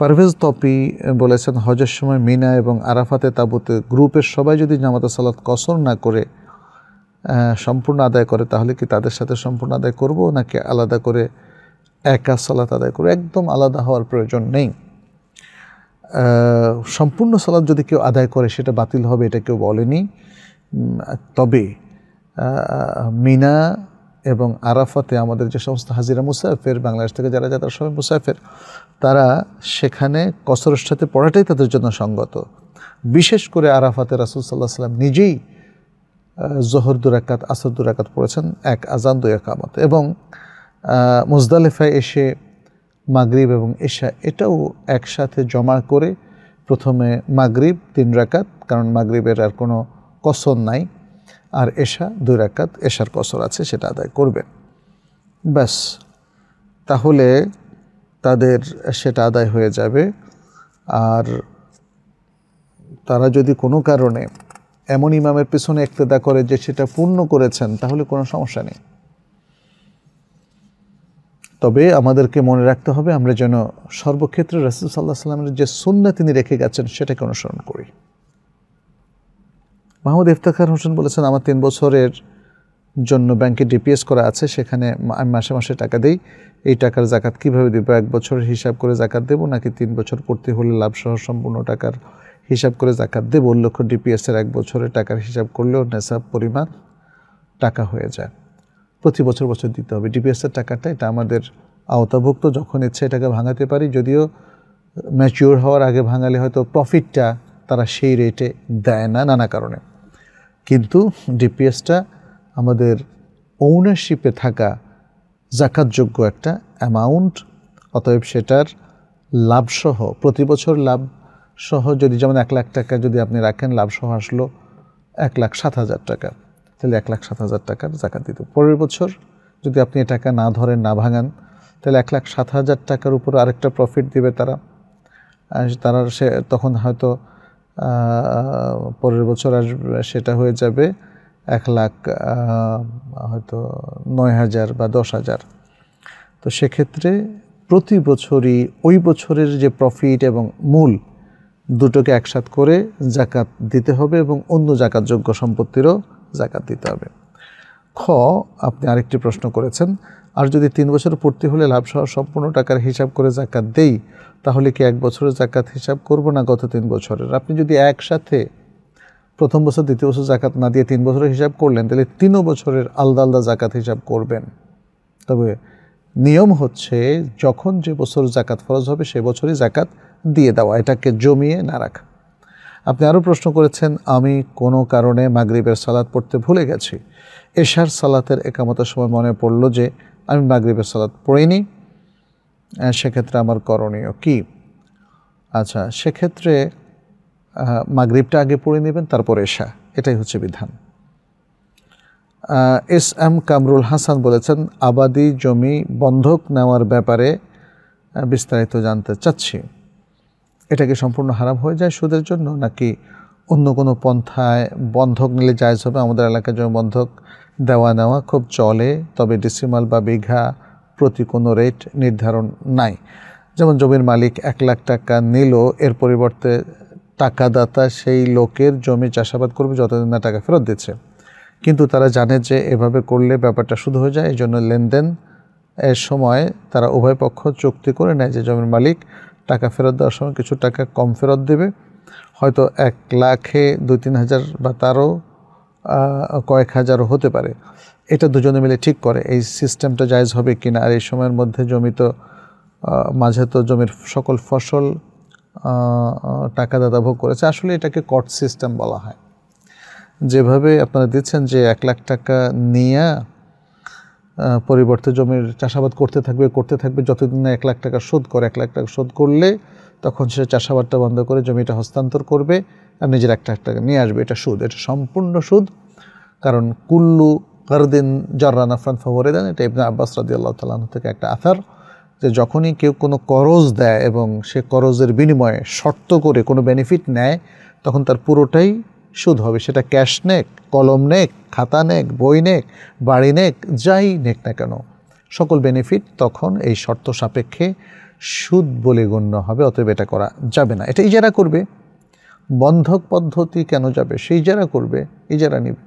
পারভেজ তপি বলেছেন, হজের সময় মিনা এবং আরাফাতে তাবুতে গ্রুপের সবাই যদি জামাতে সালাত কসর না করে সম্পূর্ণ আদায় করে, তাহলে কি তাদের সাথে সম্পূর্ণ আদায় করব, নাকি আলাদা করে একা সালাত আদায় করব? একদম আলাদা হওয়ার প্রয়োজন নেই। সম্পূর্ণ সালাদ যদি কেউ আদায় করে, সেটা বাতিল হবে, এটা কেউ বলেনি। তবে মিনা এবং আরাফাতে আমাদের যে সমস্ত হাজিরা মুসাফের, বাংলাদেশ থেকে যারা যারা সবাই মুসাফের, তারা সেখানে কসরের সাথে পড়াটাই তাদের জন্য সঙ্গত। বিশেষ করে আরাফাতে রাসুল সাল্লাহ সাল্লাম নিজেই জহর দুরাকাত আসর দুরাকাত পড়েছেন এক আজান দুই একামত। এবং মুজদালেফায় এসে, মাগরিব এবং এশা এটাও একসাথে জমা করে প্রথমে মাগরিব তিন রাকাত, কারণ মাগরিবের আর কোনো কসর নাই। আর এশা দুই রাকাত এশার কসর আছে, সেটা আদায় করবেন। ব্যাস, তাহলে তাদের সেটা আদায় হয়ে যাবে। আর তারা যদি কোনো কারণে এমন ইমামের পেছনে একতেদা করে যে সেটা পূর্ণ করেছেন, তাহলে কোনো সমস্যা নেই। তবে আমাদেরকে মনে রাখতে হবে, আমরা যেন সর্বক্ষেত্রে রাসুল সাল্লাহ সাল্লামের যে সুন্না তিনি রেখে গেছেন, সেটাকে অনুসরণ করি। মাহমুদ ইফতাখার হোসেন বলেছেন, আমার তিন বছরের জন্য ব্যাংকে ডিপিএস করা আছে, সেখানে আমি মাসে মাসে টাকা দিই। এই টাকার জাকাত কীভাবে দেবো? এক বছরের হিসাব করে জাকাত দেবো নাকি তিন বছর পড়তে হলে লাভসহ সম্পূর্ণ টাকার হিসাব করে জাকাত দেবো? লক্ষ ডিপিএসের এক বছরের টাকার হিসাব করলেও নেশাব পরিমাণ টাকা হয়ে যায়। প্রতি বছর বছর দিতে হবে। ডিপিএসের টাকাটা, এটা আমাদের আওতাভুক্ত। যখন ইচ্ছে এটাকে ভাঙাতে পারি, যদিও ম্যাচিওর হওয়ার আগে ভাঙালে হয়তো প্রফিটটা তারা সেই রেটে দেয় না নানা কারণে। কিন্তু ডিপিএসটা আমাদের ওনারশিপে থাকা জাকাতযোগ্য একটা অ্যামাউন্ট অতএব সেটার লাভসহ, প্রতি বছর লাভ সহ যদি যেমন এক লাখ টাকা যদি আপনি রাখেন, লাভসহ আসলো এক লাখ সাত হাজার টাকা। তাহলে এক লাখ সাত হাজার টাকার জাকাত দিত পরের বছর যদি আপনি এ টাকা না ধরেন, না ভাঙান, তাহলে এক লাখ সাত হাজার টাকার উপর আরেকটা প্রফিট দিবে তারা। তারা সে, তখন হয়তো পরের বছর আসবে সেটা হয়ে যাবে এক লাখ হয়তো নয় হাজার বা দশ হাজার। তো সেক্ষেত্রে প্রতি বছরই ওই বছরের যে প্রফিট এবং মূল দুটোকে একসাথ করে জাকাত দিতে হবে এবং অন্য জাকাতযোগ্য সম্পত্তিরও জাকাত দিতে হবে। খ, আপনি আরেকটি প্রশ্ন করেছেন আর যদি তিন বছর পূর্তি হলে লাভ সহ সম্পূর্ণ টাকার হিসাব করে জাকাত দেই, তাহলে কি এক বছরের জাকাত হিসাব করব না গত তিন বছরের? আপনি যদি একসাথে প্রথম বছর, দ্বিতীয় বছর জাকাত না দিয়ে তিন বছরের হিসাব করলেন, তাহলে তিনও বছরের আলাদা আলাদা জাকাত হিসাব করবেন। তবে নিয়ম হচ্ছে, যখন যে বছর জাকাত ফরজ হবে, সে বছরই জাকাত দিয়ে দেওয়া, এটাকে জমিয়ে না রাখা। আপনি আরও প্রশ্ন করেছেন, আমি কোনো কারণে মাগরীবের সালাদ পড়তে ভুলে গেছি। এশার সালাতের একামতের সময় মনে পড়ল যে আমি মাগরীবের সালাদ পড়িনি সেক্ষেত্রে আমার করণীয় কি? আচ্ছা সেক্ষেত্রে মাগরীবটা আগে পড়ে নেবেন, তারপর এশা, এটাই হচ্ছে বিধান। এস এম কামরুল হাসান বলেছেন, আবাদি জমি বন্ধক নেওয়ার ব্যাপারে বিস্তারিত জানতে চাচ্ছি। এটা কি সম্পূর্ণ হারাম হয়ে যায় সুদের জন্য, নাকি অন্য কোনো পন্থায় বন্ধক নিলে জায়জ হবে? আমাদের এলাকার জন্য বন্ধক দেওয়া নেওয়া খুব চলে, তবে ডিসিমাল বা বিঘা প্রতি কোনো রেট নির্ধারণ নাই। যেমন জমির মালিক এক লাখ টাকা নিল, এর পরিবর্তে টাকাদাতা সেই লোকের জমি চাষাবাদ করবে যতদিন না টাকা ফেরত দিচ্ছে। কিন্তু তারা জানে যে এভাবে করলে ব্যাপারটা শুধু হয়ে যায় এই জন্য লেনদেন এর সময় তারা উভয় পক্ষ চুক্তি করে নেয় যে জমির মালিক টাকা ফেরত দেওয়ার সময় কিছু টাকা কম ফেরত দেবে। হয়তো এক লাখে দুই তিন হাজার বা তারও কয়েক হাজারও হতে পারে। এটা দুজনে মিলে ঠিক করে। এই সিস্টেমটা জায়জ হবে কি না আর এই সময়ের মধ্যে জমি তো মাঝে তো জমির সকল ফসল টাকা দাদা ভোগ করেছে। আসলে এটাকে কট সিস্টেম বলা হয়। যেভাবে আপনারা দিচ্ছেন যে এক লাখ টাকা নিয়ে পরিবর্তে জমির চাষাবাদ করতে থাকবে করতে থাকবে, যতদিন না এক লাখ টাকা শোধ করে, এক লাখ টাকা শোধ করলে তখন সে চাষাবাদটা বন্ধ করে জমিটা হস্তান্তর করবে। আর নিজের এক লাখ টাকা নিয়ে আসবে, এটা সুদ, এটা সম্পূর্ণ সুদ। কারণ কুল্লু কারদিন আফরান দেন, এটা ইবনা আব্বাস রাদি আল্লাহ তালাহ থেকে একটা আথার যে যখনই কেউ কোনো করজ দেয় এবং সে করজের বিনিময়ে শর্ত করে কোনো বেনিফিট নেয়, তখন তার পুরোটাই সুদ হবে। সেটা ক্যাশ নেক, কলম নেক, খাতা নেক, বই নেক, বাড়ি নেক, যাই নেক না কেন। সকল বেনিফিট তখন এই শর্ত সাপেক্ষে সুদ বলে গণ্য হবে, অতএব এটা করা যাবে না। এটা ইজারা করবে। বন্ধক পদ্ধতি কেন যাবে? সেই ইজারা করবে ইজারা নিবে।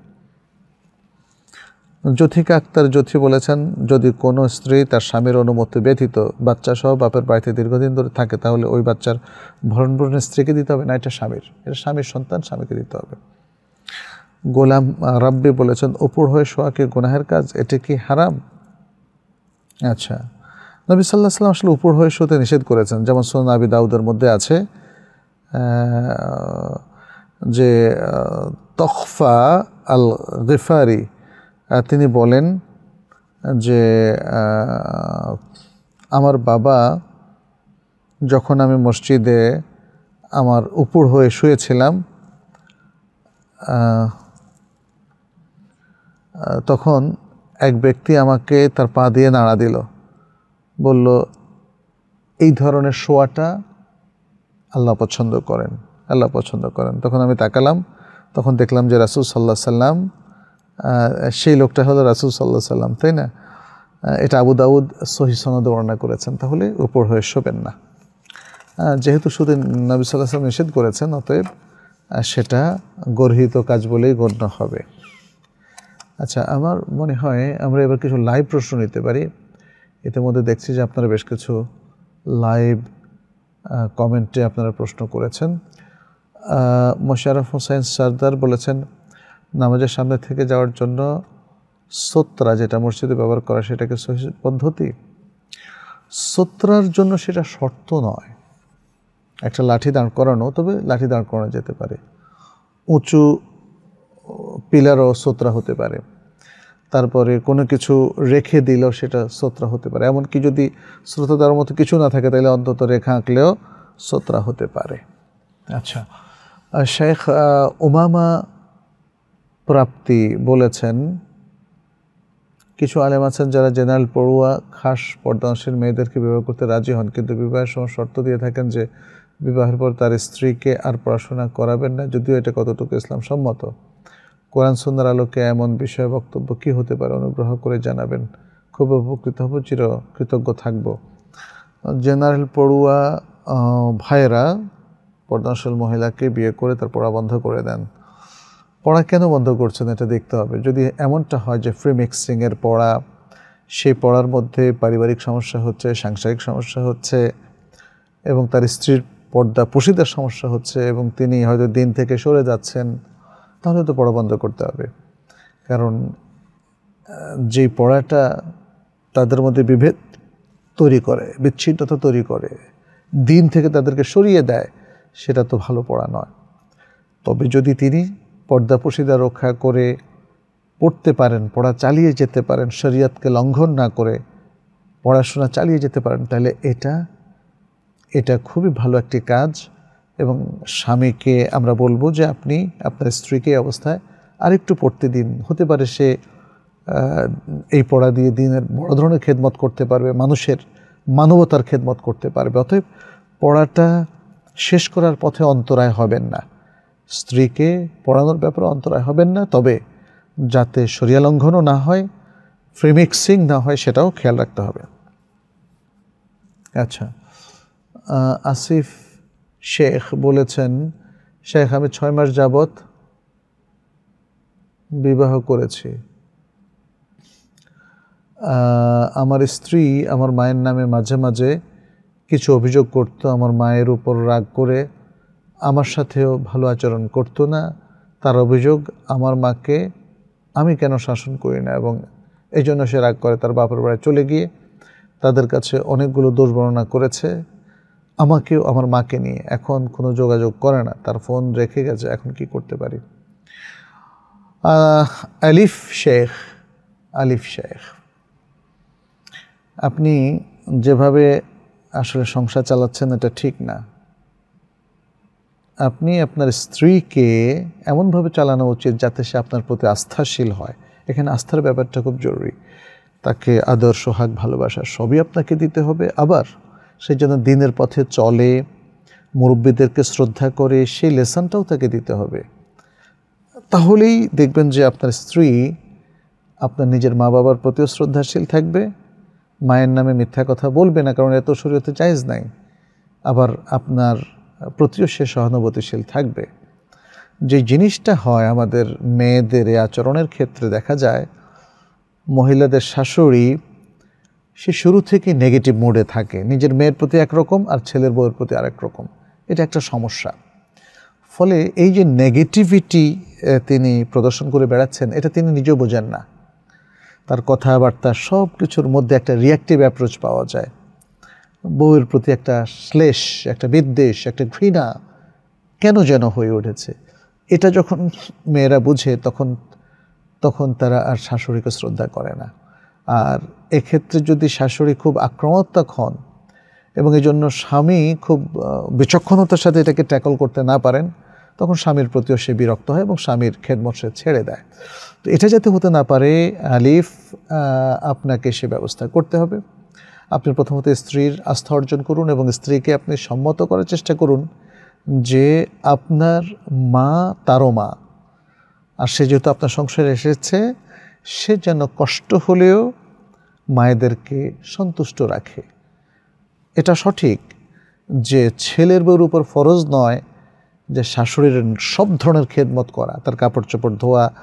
জ্যোথিকা আক্তার জ্যোথি বলেছেন, যদি কোনো স্ত্রী তার স্বামীর অনুমতি ব্যতীত বাচ্চা সহ বাপের বাড়িতে দীর্ঘদিন ধরে থাকে, তাহলে ওই বাচ্চার ভরণ পোষণের স্ত্রীকে দিতে হবে না, এটা স্বামীর। এটা স্বামীর সন্তান, স্বামীকে দিতে হবে। গোলাম রাব্বি বলেছেন, অপুর হয়ে শোয়াকে গুনাহের কাজ? এটি কি হারাম? আচ্ছা। নবী সাল্লাহ সাল্লাম আসলে উপর হয়ে শোতে নিষেধ করেছেন, যেমন সোন আবি দাউদের মধ্যে আছে যে তখফা আল গিফারি তিনি বলেন যে আমার বাবা যখন আমি মসজিদে আমার উপর হয়ে শুয়েছিলাম তখন এক ব্যক্তি আমাকে তার পা দিয়ে নাড়া দিল। বলল, এই ধরনের শোয়াটা আল্লাহ পছন্দ করেন, আল্লাহ পছন্দ করেন। তখন আমি তাকালাম, তখন দেখলাম যে রাসুল সাল্লাহ সাল্লাম সেই লোকটা হলো রাসুল সাল্লাহ সাল্লাম তাই না? এটা আবু দাউদ সহি সনদ বর্ণনা করেছেন, তাহলে উপর হয়ে শোবেন না। যেহেতু শুধু নবী সাল্লাহ সাল্লাম নিষেধ করেছেন, অতএব সেটা গর্হিত কাজ বলেই গণ্য হবে। আচ্ছা আমার মনে হয় আমরা এবার কিছু লাইভ প্রশ্ন নিতে পারি। ইতিমধ্যে দেখছি যে আপনারা বেশ কিছু লাইভ কমেন্টে আপনারা প্রশ্ন করেছেন। মোশারফ হোসেন সর্দার বলেছেন, নামাজের সামনে থেকে যাওয়ার জন্য সোত্রা যেটা মসজিদে ব্যবহার করা সেটাকে পদ্ধতি? সোত্রার জন্য সেটা শর্ত নয়। একটা লাঠি দাঁড় করানো, তবে লাঠি দাঁড় করানো যেতে পারে। উঁচু পিলারও সোত্রা হতে পারে। তারপরে কোনো কিছু রেখে দিলেও সেটা সোত্রা হতে পারে। এমনকি যদি শ্রোতা দেওয়ার মতো কিছু না থাকে তাহলে অন্তত রেখা আঁকলেও সোত্রা হতে পারে। আচ্ছা। শেখ ওমামা প্রাপ্তি বলেছেন কিছু আলেম আছেন যারা জেনারেল পড়ুয়া খাস পর্দাংশের মেয়েদেরকে বিবাহ করতে রাজি হন কিন্তু বিবাহের সময় শর্ত দিয়ে থাকেন যে বিবাহের পর তার স্ত্রীকে আর পড়াশোনা করাবেন না যদিও এটা কতটুকু ইসলাম সম্মত। কোরআন সুন্দর আলোকে এমন বিষয়ে বক্তব্য কি হতে পারে অনুগ্রহ করে জানাবেন। খুব উপকৃত হব চির কৃতজ্ঞ থাকব। জেনারেল পড়ুয়া ভাইয়েরা পর্দাশীল মহিলাকে বিয়ে করে তার পড়া বন্ধ করে দেন। পড়া কেন বন্ধ করছেন এটা দেখতে হবে। যদি এমনটা হয় যে ফ্রি মিক্সিংয়ের পড়া, সেই পড়ার মধ্যে পারিবারিক সমস্যা হচ্ছে, সাংসারিক সমস্যা হচ্ছে, এবং তার স্ত্রীর পর্দা, পুষিদের সমস্যা হচ্ছে, এবং তিনি হয়তো দিন থেকে সরে যাচ্ছেন তাহলে তো পড়া বন্ধ করতে হবে। কারণ যেই পড়াটা তাদের মধ্যে বিভেদ তৈরি করে, বিচ্ছিন্নতা তৈরি করে, দিন থেকে তাদেরকে সরিয়ে দেয়, সেটা তো ভালো পড়া নয়। তবে যদি তিনি পর্দা পুশিদা রক্ষা করে পড়তে পারেন, পড়া চালিয়ে যেতে পারেন, শরীয়তকে লঙ্ঘন না করে পড়াশোনা চালিয়ে যেতে পারেন, তাহলে এটা এটা খুবই ভালো একটি কাজ এবং স্বামীকে আমরা বলব যে আপনি আপনার স্ত্রীকে অবস্থায় আরেকটু পড়তে দিন। হতে পারে সে এই পড়া দিয়ে দিনের বড় ধরনের খেদমত করতে পারবে, মানুষের মানবতার খেদমত করতে পারবে। অতএব পড়াটা শেষ করার পথে অন্তরায় হবেন না। স্ত্রীকে পড়ানোর ব্যাপারে অন্তরায় হবেন না, তবে যাতে সরিয়া লঙ্ঘনও না হয়, ফ্রিমিক্সিং না হয়, সেটাও খেয়াল রাখতে হবে। আচ্ছা আসিফ শেখ বলেছেন, শেখ, আমি ছয় মাস যাবত বিবাহ করেছি। আমার স্ত্রী আমার মায়ের নামে মাঝে মাঝে কিছু অভিযোগ করতো, আমার মায়ের উপর রাগ করে। আমার সাথেও ভালো আচরণ করতো না। তার অভিযোগ, আমার মাকে আমি কেন শাসন করি না? এবং এই জন্য সে রাগ করে, তার বাপের বাড়ি চলে গিয়ে তাদের কাছে অনেকগুলো দোষ বর্ণনা করেছে। আমাকেও, আমার মাকে নিয়ে। এখন কোনো যোগাযোগ করে না। তার ফোন রেখে গেছে, এখন কি করতে পারি? আলিফ শেখ আলিফ শেখ। আপনি যেভাবে আসলে সংসার চালাচ্ছেন, এটা ঠিক না। আপনি আপনার স্ত্রীকে এমনভাবে চালানো উচিত যাতে সে আপনার প্রতি আস্থাশীল হয়। এখানে আস্থার ব্যাপারটা খুব জরুরি। তাকে আদর, সোহাগ, ভালোবাসা সবই আপনাকে দিতে হবে। আবার সেই জন্য দিনের পথে চলে, মুরব্বীদেরকে শ্রদ্ধা করে, সেই লেসনটাও তাকে দিতে হবে। তাহলেই দেখবেন যে আপনার স্ত্রী আপনার নিজের মা বাবার প্রতিও শ্রদ্ধাশীল থাকবে, মায়ের নামে মিথ্যা কথা বলবে না, কারণ এত শরীরতে চাইজ নাই, আবার আপনার প্রতিও সে সহানুভূতিশীল থাকবে। যে জিনিসটা হয় আমাদের মেয়েদের আচরণের ক্ষেত্রে দেখা যায়, মহিলাদের শাশুড়ি সে শুরু থেকে নেগেটিভ মোডে থাকে। নিজের মেয়ের প্রতি একরকম আর ছেলের বউয়ের প্রতি আরেক রকম। এটা একটা সমস্যা। ফলে এই যে নেগেটিভিটি তিনি প্রদর্শন করে বেড়াচ্ছেন, এটা তিনি নিজেও বোঝেন না। তার কথাবার্তা সব কিছুর মধ্যে একটা রিয়াক্টিভ অ্যাপ্রোচ পাওয়া যায়। বউয়ের প্রতি একটা শ্লেষ, একটা বিদ্বেষ, একটা ঘৃণা কেন যেন হয়ে উঠেছে? এটা যখন মেয়েরা বুঝে, তখন তখন তারা আর শাশুড়িকে শ্রদ্ধা করে না। আর এক্ষেত্রে যদি শাশুড়ি খুব আক্রমণাত্মক হন এবং এই জন্য স্বামী খুব বিচক্ষণতার সাথে এটাকে ট্যাকল করতে না পারেন, তখন স্বামীর প্রতিও সে বিরক্ত হয় এবং স্বামীর খেদমত সে ছেড়ে দেয়। তো এটা যাতে হতে না পারে, আলিফ আপনাকে সে ব্যবস্থা করতে হবে। আপনি প্রথমত স্ত্রীর আস্থা অর্জন করুন এবং স্ত্রীকে আপনি সম্মত করার চেষ্টা করুন যে আপনার মা তারও মা। আর সে যেহেতু আপনার সংসারে এসেছে সে যেন কষ্ট হলেও মায়েদেরকে সন্তুষ্ট রাখে। এটা সঠিক যে ছেলের বউর উপর ফরজ নয় যে শাশুড়ির সব ধরনের খেদমত করা, তার কাপড় চোপড় ধোয়া,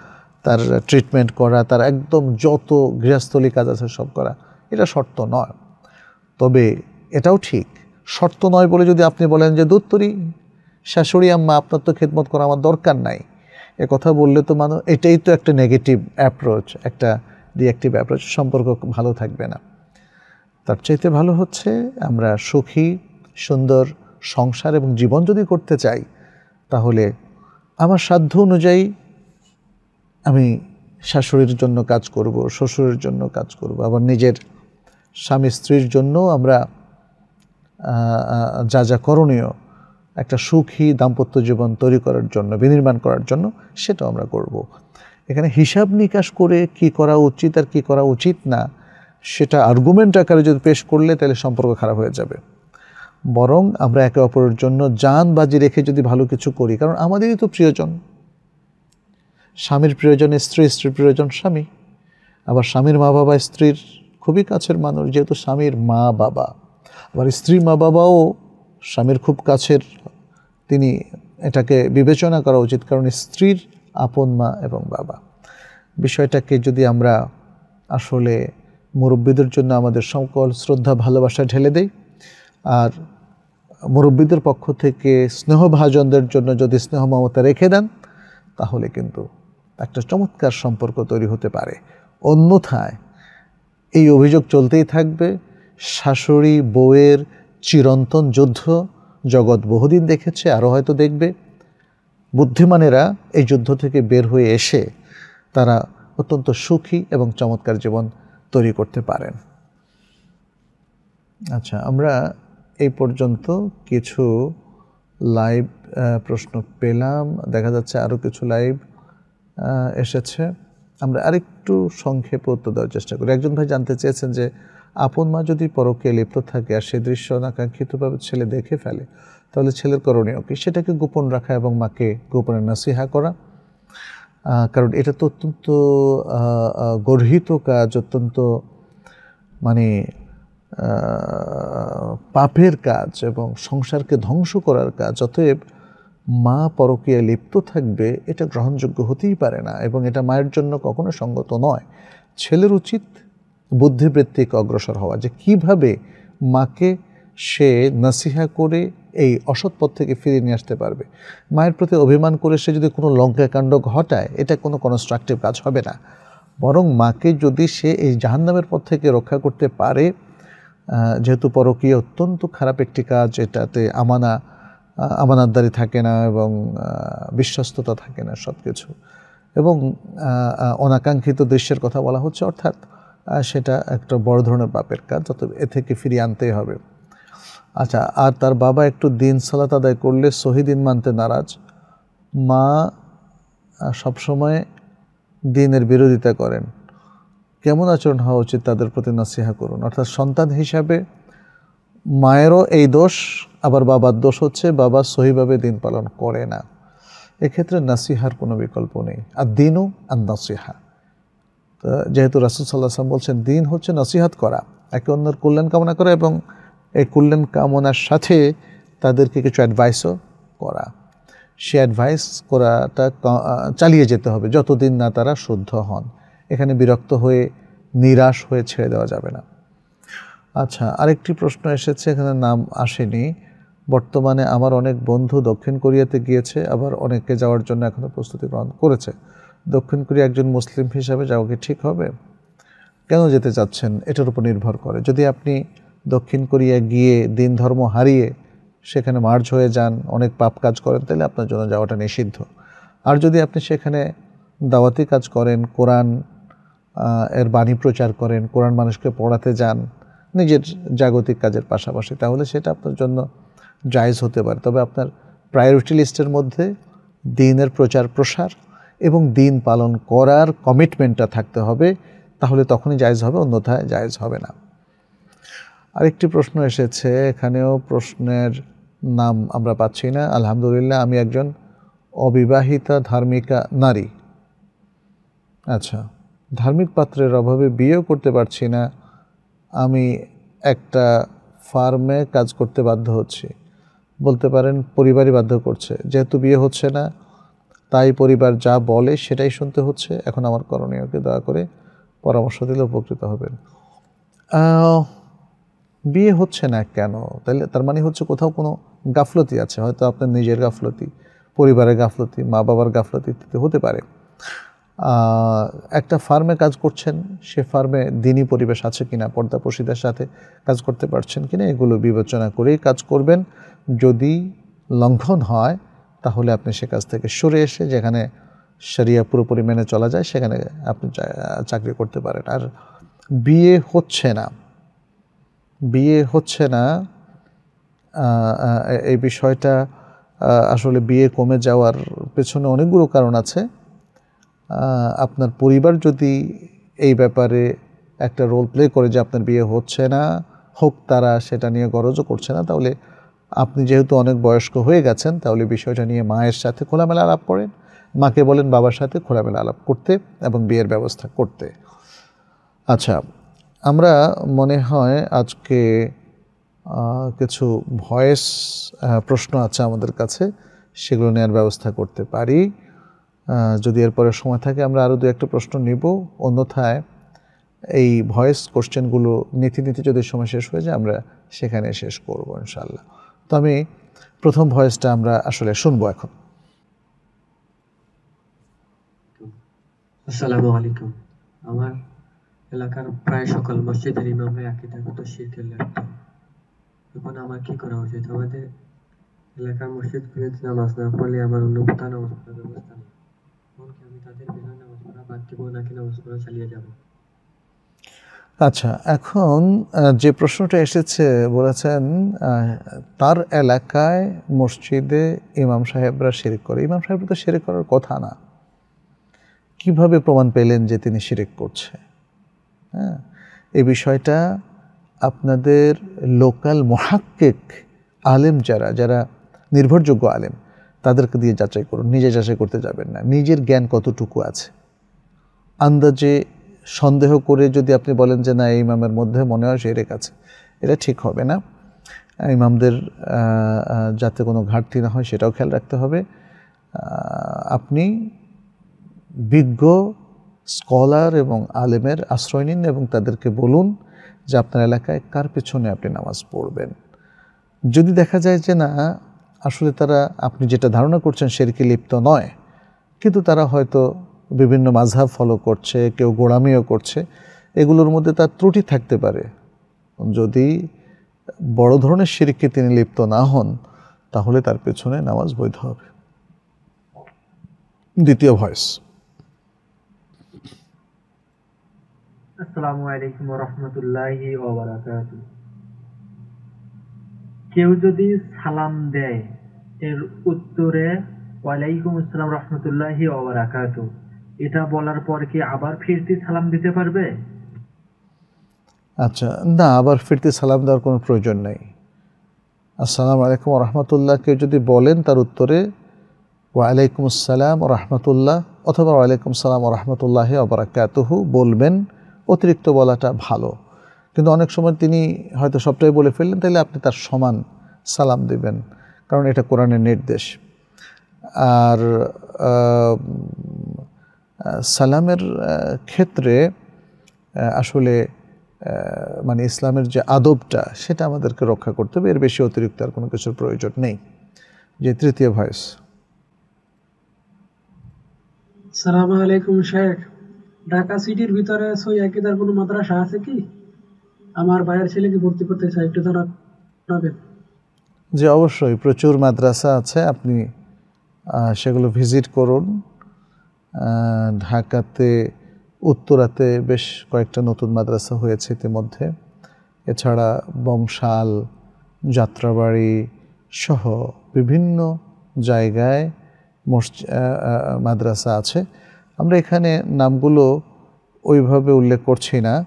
তার ট্রিটমেন্ট করা, তার একদম যত গৃহস্থলী কাজ আছে সব করা, এটা শর্ত নয়। তবে এটাও ঠিক, শর্ত নয় বলে যদি আপনি বলেন যে, দুত্তরি, শাশুড়ি, আম্মা, আপনার তো খেদমত করা আমার দরকার নাই। এ কথা বললে তো মানুষ এটাই তো একটা নেগেটিভ অ্যাপ্রোচ একটা রিয়াক্টিভ অ্যাপ্রোচ সম্পর্ক ভালো থাকবে না। তার চাইতে ভালো হচ্ছে আমরা সুখী, সুন্দর সংসার এবং জীবন যদি করতে চাই, তাহলে আমার সাধ্য অনুযায়ী আমি শাশুড়ির জন্য কাজ করব, শ্বশুরের জন্য কাজ করব, আবার নিজের স্বামী স্ত্রীর জন্য আমরা যা যা করণীয় একটা সুখী দাম্পত্য জীবন তৈরি করার জন্য, বিনির্মাণ করার জন্য সেটাও আমরা করব। এখানে হিসাব নিকাশ করে কি করা উচিত আর কি করা উচিত না, সেটা আর্গুমেন্ট আকারে যদি পেশ করলে তাহলে সম্পর্ক খারাপ হয়ে যাবে। বরং আমরা একে অপরের জন্য যান বাজি রেখে যদি ভালো কিছু করি, কারণ আমাদেরই তো প্রিয়জন। স্বামীর প্রিয়জন, স্ত্রী, স্ত্রীর প্রিয়জন, স্বামী। আবার স্বামীর মা বাবা, স্ত্রীর খুবই কাছের মানুষ, যেহেতু স্বামীর মা বাবা। আবার স্ত্রীর মা বাবাও স্বামীর খুব কাছের, তিনি এটাকে বিবেচনা করা উচিত, কারণ স্ত্রীর আপন মা এবং বাবা। বিষয়টাকে যদি আমরা আসলে মুরব্বীদের জন্য আমাদের সকল শ্রদ্ধা, ভালোবাসা ঢেলে দেই, আর মুরব্বীদের পক্ষ থেকে স্নেহভাজনদের জন্য যদি স্নেহ মমতা রেখে দেন, তাহলে কিন্তু একটা চমৎকার সম্পর্ক তৈরি হতে পারে। অন্যথায় এই অভিযোগ চলতেই থাকবে, শাশুড়ি, বউয়ের চিরন্তন যুদ্ধ জগৎ বহুদিন দেখেছে আরও হয়তো দেখবে। বুদ্ধিমানেরা এই যুদ্ধ থেকে বের হয়ে এসে তারা অত্যন্ত সুখী এবং চমৎকার জীবন তৈরি করতে পারেন। আচ্ছা আমরা এই পর্যন্ত কিছু লাইভ প্রশ্ন পেলাম। দেখা যাচ্ছে আরও কিছু লাইভ এসেছে। আমরা আরেকটু সংক্ষেপে উত্তর দেওয়ার চেষ্টা করি। একজন ভাই জানতে চেয়েছেন যে আপন মা যদি পরকে লিপ্ত থাকে আর সে দৃশ্য অনাকাঙ্ক্ষিতভাবে ছেলে দেখে ফেলে, তাহলে ছেলের করণীয় কি? সেটাকে গোপন রাখা এবং মাকে গোপনে নাসিহা করা। কারণ এটা তো অত্যন্ত গর্হিত কাজ, অত্যন্ত মানে পাপের কাজ এবং সংসারকে ধ্বংস করার কাজ। অতএব মা পরকীয়া লিপ্ত থাকবে, এটা গ্রহণযোগ্য হতেই পারে না এবং এটা মায়ের জন্য কখনো সঙ্গত নয়। ছেলের উচিত বুদ্ধিবৃত্তিক অগ্রসর হওয়া যে কীভাবে মাকে সে নাসিহা করে এই অসৎ পথ থেকে ফিরিয়ে নিয়ে আসতে পারবে। মায়ের প্রতি অভিমান করে সে যদি কোনো লঙ্কাকাণ্ড ঘটায় এটা কোনো কনস্ট্রাকটিভ কাজ হবে না। বরং মাকে যদি সে এই জাহান্নামের পথ থেকে রক্ষা করতে পারে যেহেতু পরকীয় অত্যন্ত খারাপ একটি কাজ এটাতে আমানা আহ, আমানাতদারি থাকে না এবং বিশ্বস্ততা থাকে না সব কিছু এবং অনাকাঙ্ক্ষিত দৃশ্যের কথা বলা হচ্ছে অর্থাৎ সেটা একটা বড় ধরনের পাপের কাজ যত এ থেকে ফিরিয়ে আনতেই হবে। আচ্ছা আর তার বাবা একটু দিন সালাত আদায় করলে সহিদিন মানতে নারাজ। মা সবসময় দিনের বিরোধিতা করেন। কেমন আচরণ হওয়া উচিত তাদের প্রতি নাসিহা করুন? অর্থাৎ সন্তান হিসাবে মায়েরও এই দোষ, আবার বাবার দোষ হচ্ছে বাবা সহিভাবে দিন পালন করে না। এক্ষেত্রে নাসিহার কোনো বিকল্প নেই। আর দিনও আর নসিহা যেহেতু রাসুল সাল্লাহ আসলাম বলছেন, দিন হচ্ছে নসিহাত করা, একে অন্যের কল্যাণ কামনা করা এবং এই কল্যাণ কামনার সাথে তাদেরকে কিছু অ্যাডভাইসও করা। সে অ্যাডভাইস করাটা চালিয়ে যেতে হবে যতদিন না তারা শুদ্ধ হন। এখানে বিরক্ত হয়ে, নিরাশ হয়ে ছেড়ে দেওয়া যাবে না। আচ্ছা আরেকটি প্রশ্ন এসেছে, এখানে নাম আসেনি। বর্তমানে আমার অনেক বন্ধু দক্ষিণ কোরিয়াতে গিয়েছে, আবার অনেকে যাওয়ার জন্য এখনও প্রস্তুতি গ্রহণ করেছে। দক্ষিণ কোরিয়া একজন মুসলিম হিসাবে যাওয়া কি ঠিক হবে? কেন যেতে চাচ্ছেন? এটার উপর নির্ভর করে। যদি আপনি দক্ষিণ কোরিয়া গিয়ে দিন ধর্ম হারিয়ে সেখানে মার্জ হয়ে যান, অনেক পাপ কাজ করেন, তাহলে আপনার জন্য যাওয়াটা নিষিদ্ধ। আর যদি আপনি সেখানে দাওয়াতি কাজ করেন, কোরআন এর বাণী প্রচার করেন, কোরআন মানুষকে পড়াতে যান, নিজের জাগতিক কাজের পাশাপাশি, তাহলে সেটা আপনার জন্য জায়জ হতে পারে। তবে আপনার প্রায়োরিটি লিস্টের মধ্যে দিনের প্রচার প্রসার এবং দিন পালন করার কমিটমেন্টটা থাকতে হবে, তাহলে তখনই জায়জ হবে, অন্যথায় জায়জ হবে না। আরেকটি প্রশ্ন এসেছে, এখানেও প্রশ্নের নাম আমরা পাচ্ছি না। আলহামদুলিল্লাহ, আমি একজন অবিবাহিতা ধার্মিকা নারী। আচ্ছা ধার্মিক পাত্রের অভাবে বিয়েও করতে পারছি না। আমি একটা ফার্মে কাজ করতে বাধ্য হচ্ছি। বলতে পারেন, পরিবারই বাধ্য করছে। যেহেতু বিয়ে হচ্ছে না তাই পরিবার যা বলে সেটাই শুনতে হচ্ছে। এখন আমার করণীয়কে দয়া করে পরামর্শ দিলে উপকৃত হবেন। বিয়ে হচ্ছে না কেন? তাহলে তার মানে হচ্ছে কোথাও কোনো গাফলতি আছে। হয়তো আপনার নিজের গাফলতি, পরিবারের গাফলতি মা বাবার গাফলতি ইত্যাদি হতে পারে। একটা ফার্মে কাজ করছেন, সে ফার্মে দিনই পরিবেশ আছে কি কিনা পর্দাপশীদের সাথে কাজ করতে পারছেন কিনা, এগুলো বিবেচনা করেই কাজ করবেন। যদি লঙ্ঘন হয় তাহলে আপনি সে কাজ থেকে সরে এসে যেখানে শরিয়া পুরোপুরি মেনে চলা যায়, সেখানে আপনি চাকরি করতে পারেন। আর বিয়ে হচ্ছে না। বিয়ে হচ্ছে না এই বিষয়টা আসলে বিয়ে কমে যাওয়ার পেছনে অনেকগুলো কারণ আছে। আপনার পরিবার যদি এই ব্যাপারে একটা রোল প্লে করে যে আপনার বিয়ে হচ্ছে না, হোক তারা সেটা নিয়ে গরজও করছে না, তাহলে আপনি যেহেতু অনেক বয়স্ক হয়ে গেছেন, তাহলে বিষয়টা নিয়ে মায়ের সাথে খোলামেলা আলাপ করেন। মাকে বলেন বাবার সাথে খোলামেলা আলাপ করতে এবং বিয়ের ব্যবস্থা করতে। আচ্ছা আমরা মনে হয় আজকে কিছু ভয়েস প্রশ্ন আছে আমাদের কাছে, সেগুলো নেওয়ার ব্যবস্থা করতে পারি। যদি এরপরে সময় থাকে, আমরা আরও দু একটা প্রশ্ন নিব। অন্যথায় এই ভয়েস কোশ্চেনগুলো নীতি নীতি যদি সময় শেষ হয়ে যায়, আমরা সেখানে শেষ করব ইনশাল্লাহ তো আমি প্রথম ভয়েসটা আমরা আসলে শুনব এখন। আসসালামু আলাইকুম। আমার এলাকার প্রায় সকল মসজিদের ইমামরা আকিদাগত লিপ্ত এখন আমার কি করা উচিত? আমাদের এলাকার মসজিদগুলিতে নামাজ না পড়লে আমার অন্য কোথাও নামাজ পড়ার ব্যবস্থা নেই। এমনকি আমি তাদের নামাজ পড়া বাদ নাকি নামাজ পড়া চালিয়ে যাব? আচ্ছা এখন যে প্রশ্নটা এসেছে বলেছেন তার এলাকায় মসজিদে ইমাম সাহেবরা শিরিক করে। ইমাম সাহেব তো শিরিক করার কথা না। কীভাবে প্রমাণ পেলেন যে তিনি শিরিক করছে? হ্যাঁ এই বিষয়টা আপনাদের লোকাল মহাক্কিক আলেম যারা যারা নির্ভরযোগ্য আলেম, তাদেরকে দিয়ে যাচাই করুন। নিজে যাচাই করতে যাবেন না। নিজের জ্ঞান কতটুকু আছে? আন্দাজে সন্দেহ করে যদি আপনি বলেন যে না ইমামের মধ্যে মনে হয় সেরে কাছে এটা ঠিক হবে না। ইমামদের যাতে কোনো ঘাটতি না হয় সেটাও খেয়াল রাখতে হবে। আপনি বিজ্ঞ স্কলার এবং আলেমের আশ্রয় নিন এবং তাদেরকে বলুন যে আপনার এলাকায় কার পেছনে আপনি নামাজ পড়বেন। যদি দেখা যায় যে না, আসলে তারা, আপনি যেটা ধারণা করছেন সেদিকে লিপ্ত নয়, কিন্তু তারা হয়তো বিভিন্ন মাঝহাব ফলো করছে, কেউ গোড়ামিও করছে, এগুলোর মধ্যে তার ত্রুটি থাকতে পারে। যদি বড় ধরনের শিরিককে তিনি লিপ্ত না হন, তাহলে তার পেছনে নামাজ বৈধ হবে। দ্বিতীয় ভয়েস আসসালামু আলাইকুম রহমতুল্লাহি কেউ যদি সালাম দেয়, এর উত্তরে ওয়ালাইকুম আসসালাম রহমতুল্লাহি ওবারাকাতু। এটা বলার পর কি আবার ফিরতি সালাম দিতে পারবে? আচ্ছা না, আবার ফিরতি সালাম দেওয়ার কোনো প্রয়োজন নেই। আসসালামু আলাইকুম রহমতুল্লাহ কেউ যদি বলেন তার উত্তরে, ওয়ালাইকুম আসসালাম রহমতুল্লাহ অথবা ওয়ালাইকুম সালাম রহমতুল্লাহ অবরাকাতুহু বলবেন, অতিরিক্ত বলাটা ভালো। কিন্তু অনেক সময় তিনি হয়তো সবটাই বলে ফেললেন তাহলে আপনি তার সমান সালাম দেবেন, কারণ এটা কোরআনের নির্দেশ। আর সালামের ক্ষেত্রে আসলে মানে ইসলামের যে আদবটা সেটা আমাদেরকে রক্ষা করতে হবে। এর বেশি অতিরিক্ত আর কোনো কিছুর প্রয়োজন নেই। যে তৃতীয় ভয়েস। সালাম আলাইকুম শেখ। ঢাকা সিটির ভিতরে সই আকিদার কোনো মাদ্রাসা আছে কি? আমার ভাইয়ের ছেলেকে ভর্তি করতে চাই একটু জানাবেন। যে অবশ্যই। প্রচুর মাদ্রাসা আছে। আপনি সেগুলো ভিজিট করুন। ঢাকাতে উত্তরাতে বেশ কয়েকটা নতুন মাদ্রাসা হয়েছে ইতিমধ্যে। এছাড়া বংশাল যাত্রাবাড়ি সহ বিভিন্ন জায়গায় মসজি- আহ, আহ, মাদ্রাসা আছে। আমরা এখানে নামগুলো ওইভাবে উল্লেখ করছি না।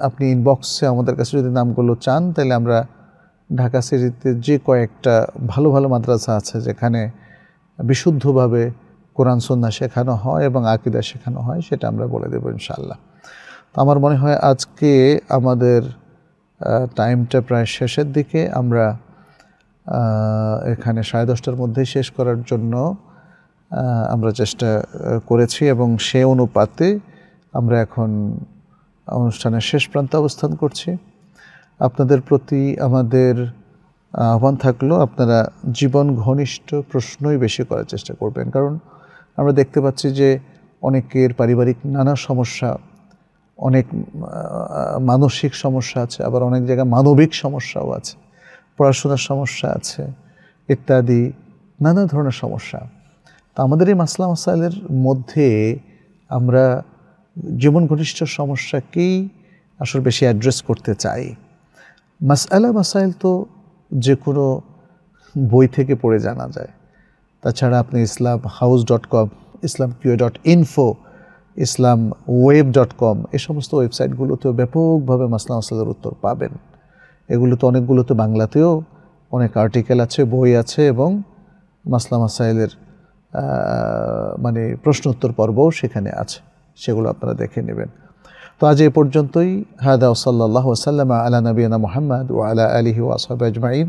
আপনি ইনবক্সে আমাদের কাছে যদি নামগুলো চান তাহলে আমরা ঢাকা সিটিতে যে কয়েকটা ভালো ভালো মাদ্রাসা আছে যেখানে বিশুদ্ধভাবে কোরআন, সন্না শেখানো হয় এবং আকিদা শেখানো হয়, সেটা আমরা বলে দেবো ইনশাল্লাহ তো আমার মনে হয় আজকে আমাদের টাইমটা প্রায় শেষের দিকে। আমরা এখানে সাড়ে দশটার মধ্যেই শেষ করার জন্য আমরা চেষ্টা করেছি এবং সে অনুপাতে আমরা এখন অনুষ্ঠানের শেষ প্রান্তে অবস্থান করছি। আপনাদের প্রতি আমাদের, আহ্বান থাকল, আপনারা জীবন ঘনিষ্ঠ প্রশ্নই বেশি করার চেষ্টা করবেন। কারণ আমরা দেখতে পাচ্ছি যে অনেকের পারিবারিক নানা সমস্যা, অনেক মানসিক সমস্যা আছে, আবার অনেক জায়গায় মানবিক সমস্যাও আছে, পড়াশোনার সমস্যা আছে ইত্যাদি, নানা ধরনের সমস্যা। তো আমাদের এই মাসলা মাসাইলের মধ্যে আমরা জীবন ঘনিষ্ঠ সমস্যাকেই আসলে বেশি অ্যাড্রেস করতে চাই। মাসআলা মাসাইল তো যে কোনো বই থেকে পড়ে জানা যায়। তাছাড়া আপনি Islam house dot com Islam Q dot info Islam web dot com এ সমস্ত ওয়েবসাইটগুলোতেও ব্যাপকভাবে মাসলা মাসালের উত্তর পাবেন। এগুলোতে অনেকগুলোতে বাংলাতেও অনেক আর্টিকেল আছে বই আছে এবং মাসলা মাসাইলের আহ, মানে প্রশ্ন উত্তর পর্বও সেখানে আছে। সেগুলো আপনারা দেখে নেবেন। তো আজ এ পর্যন্তই। হাদা ওসাল্লাহ ওসাল্লাম আলা নবীনা মোহাম্মদ ও আলা আলিহি ওয়াসাব আজমাইন।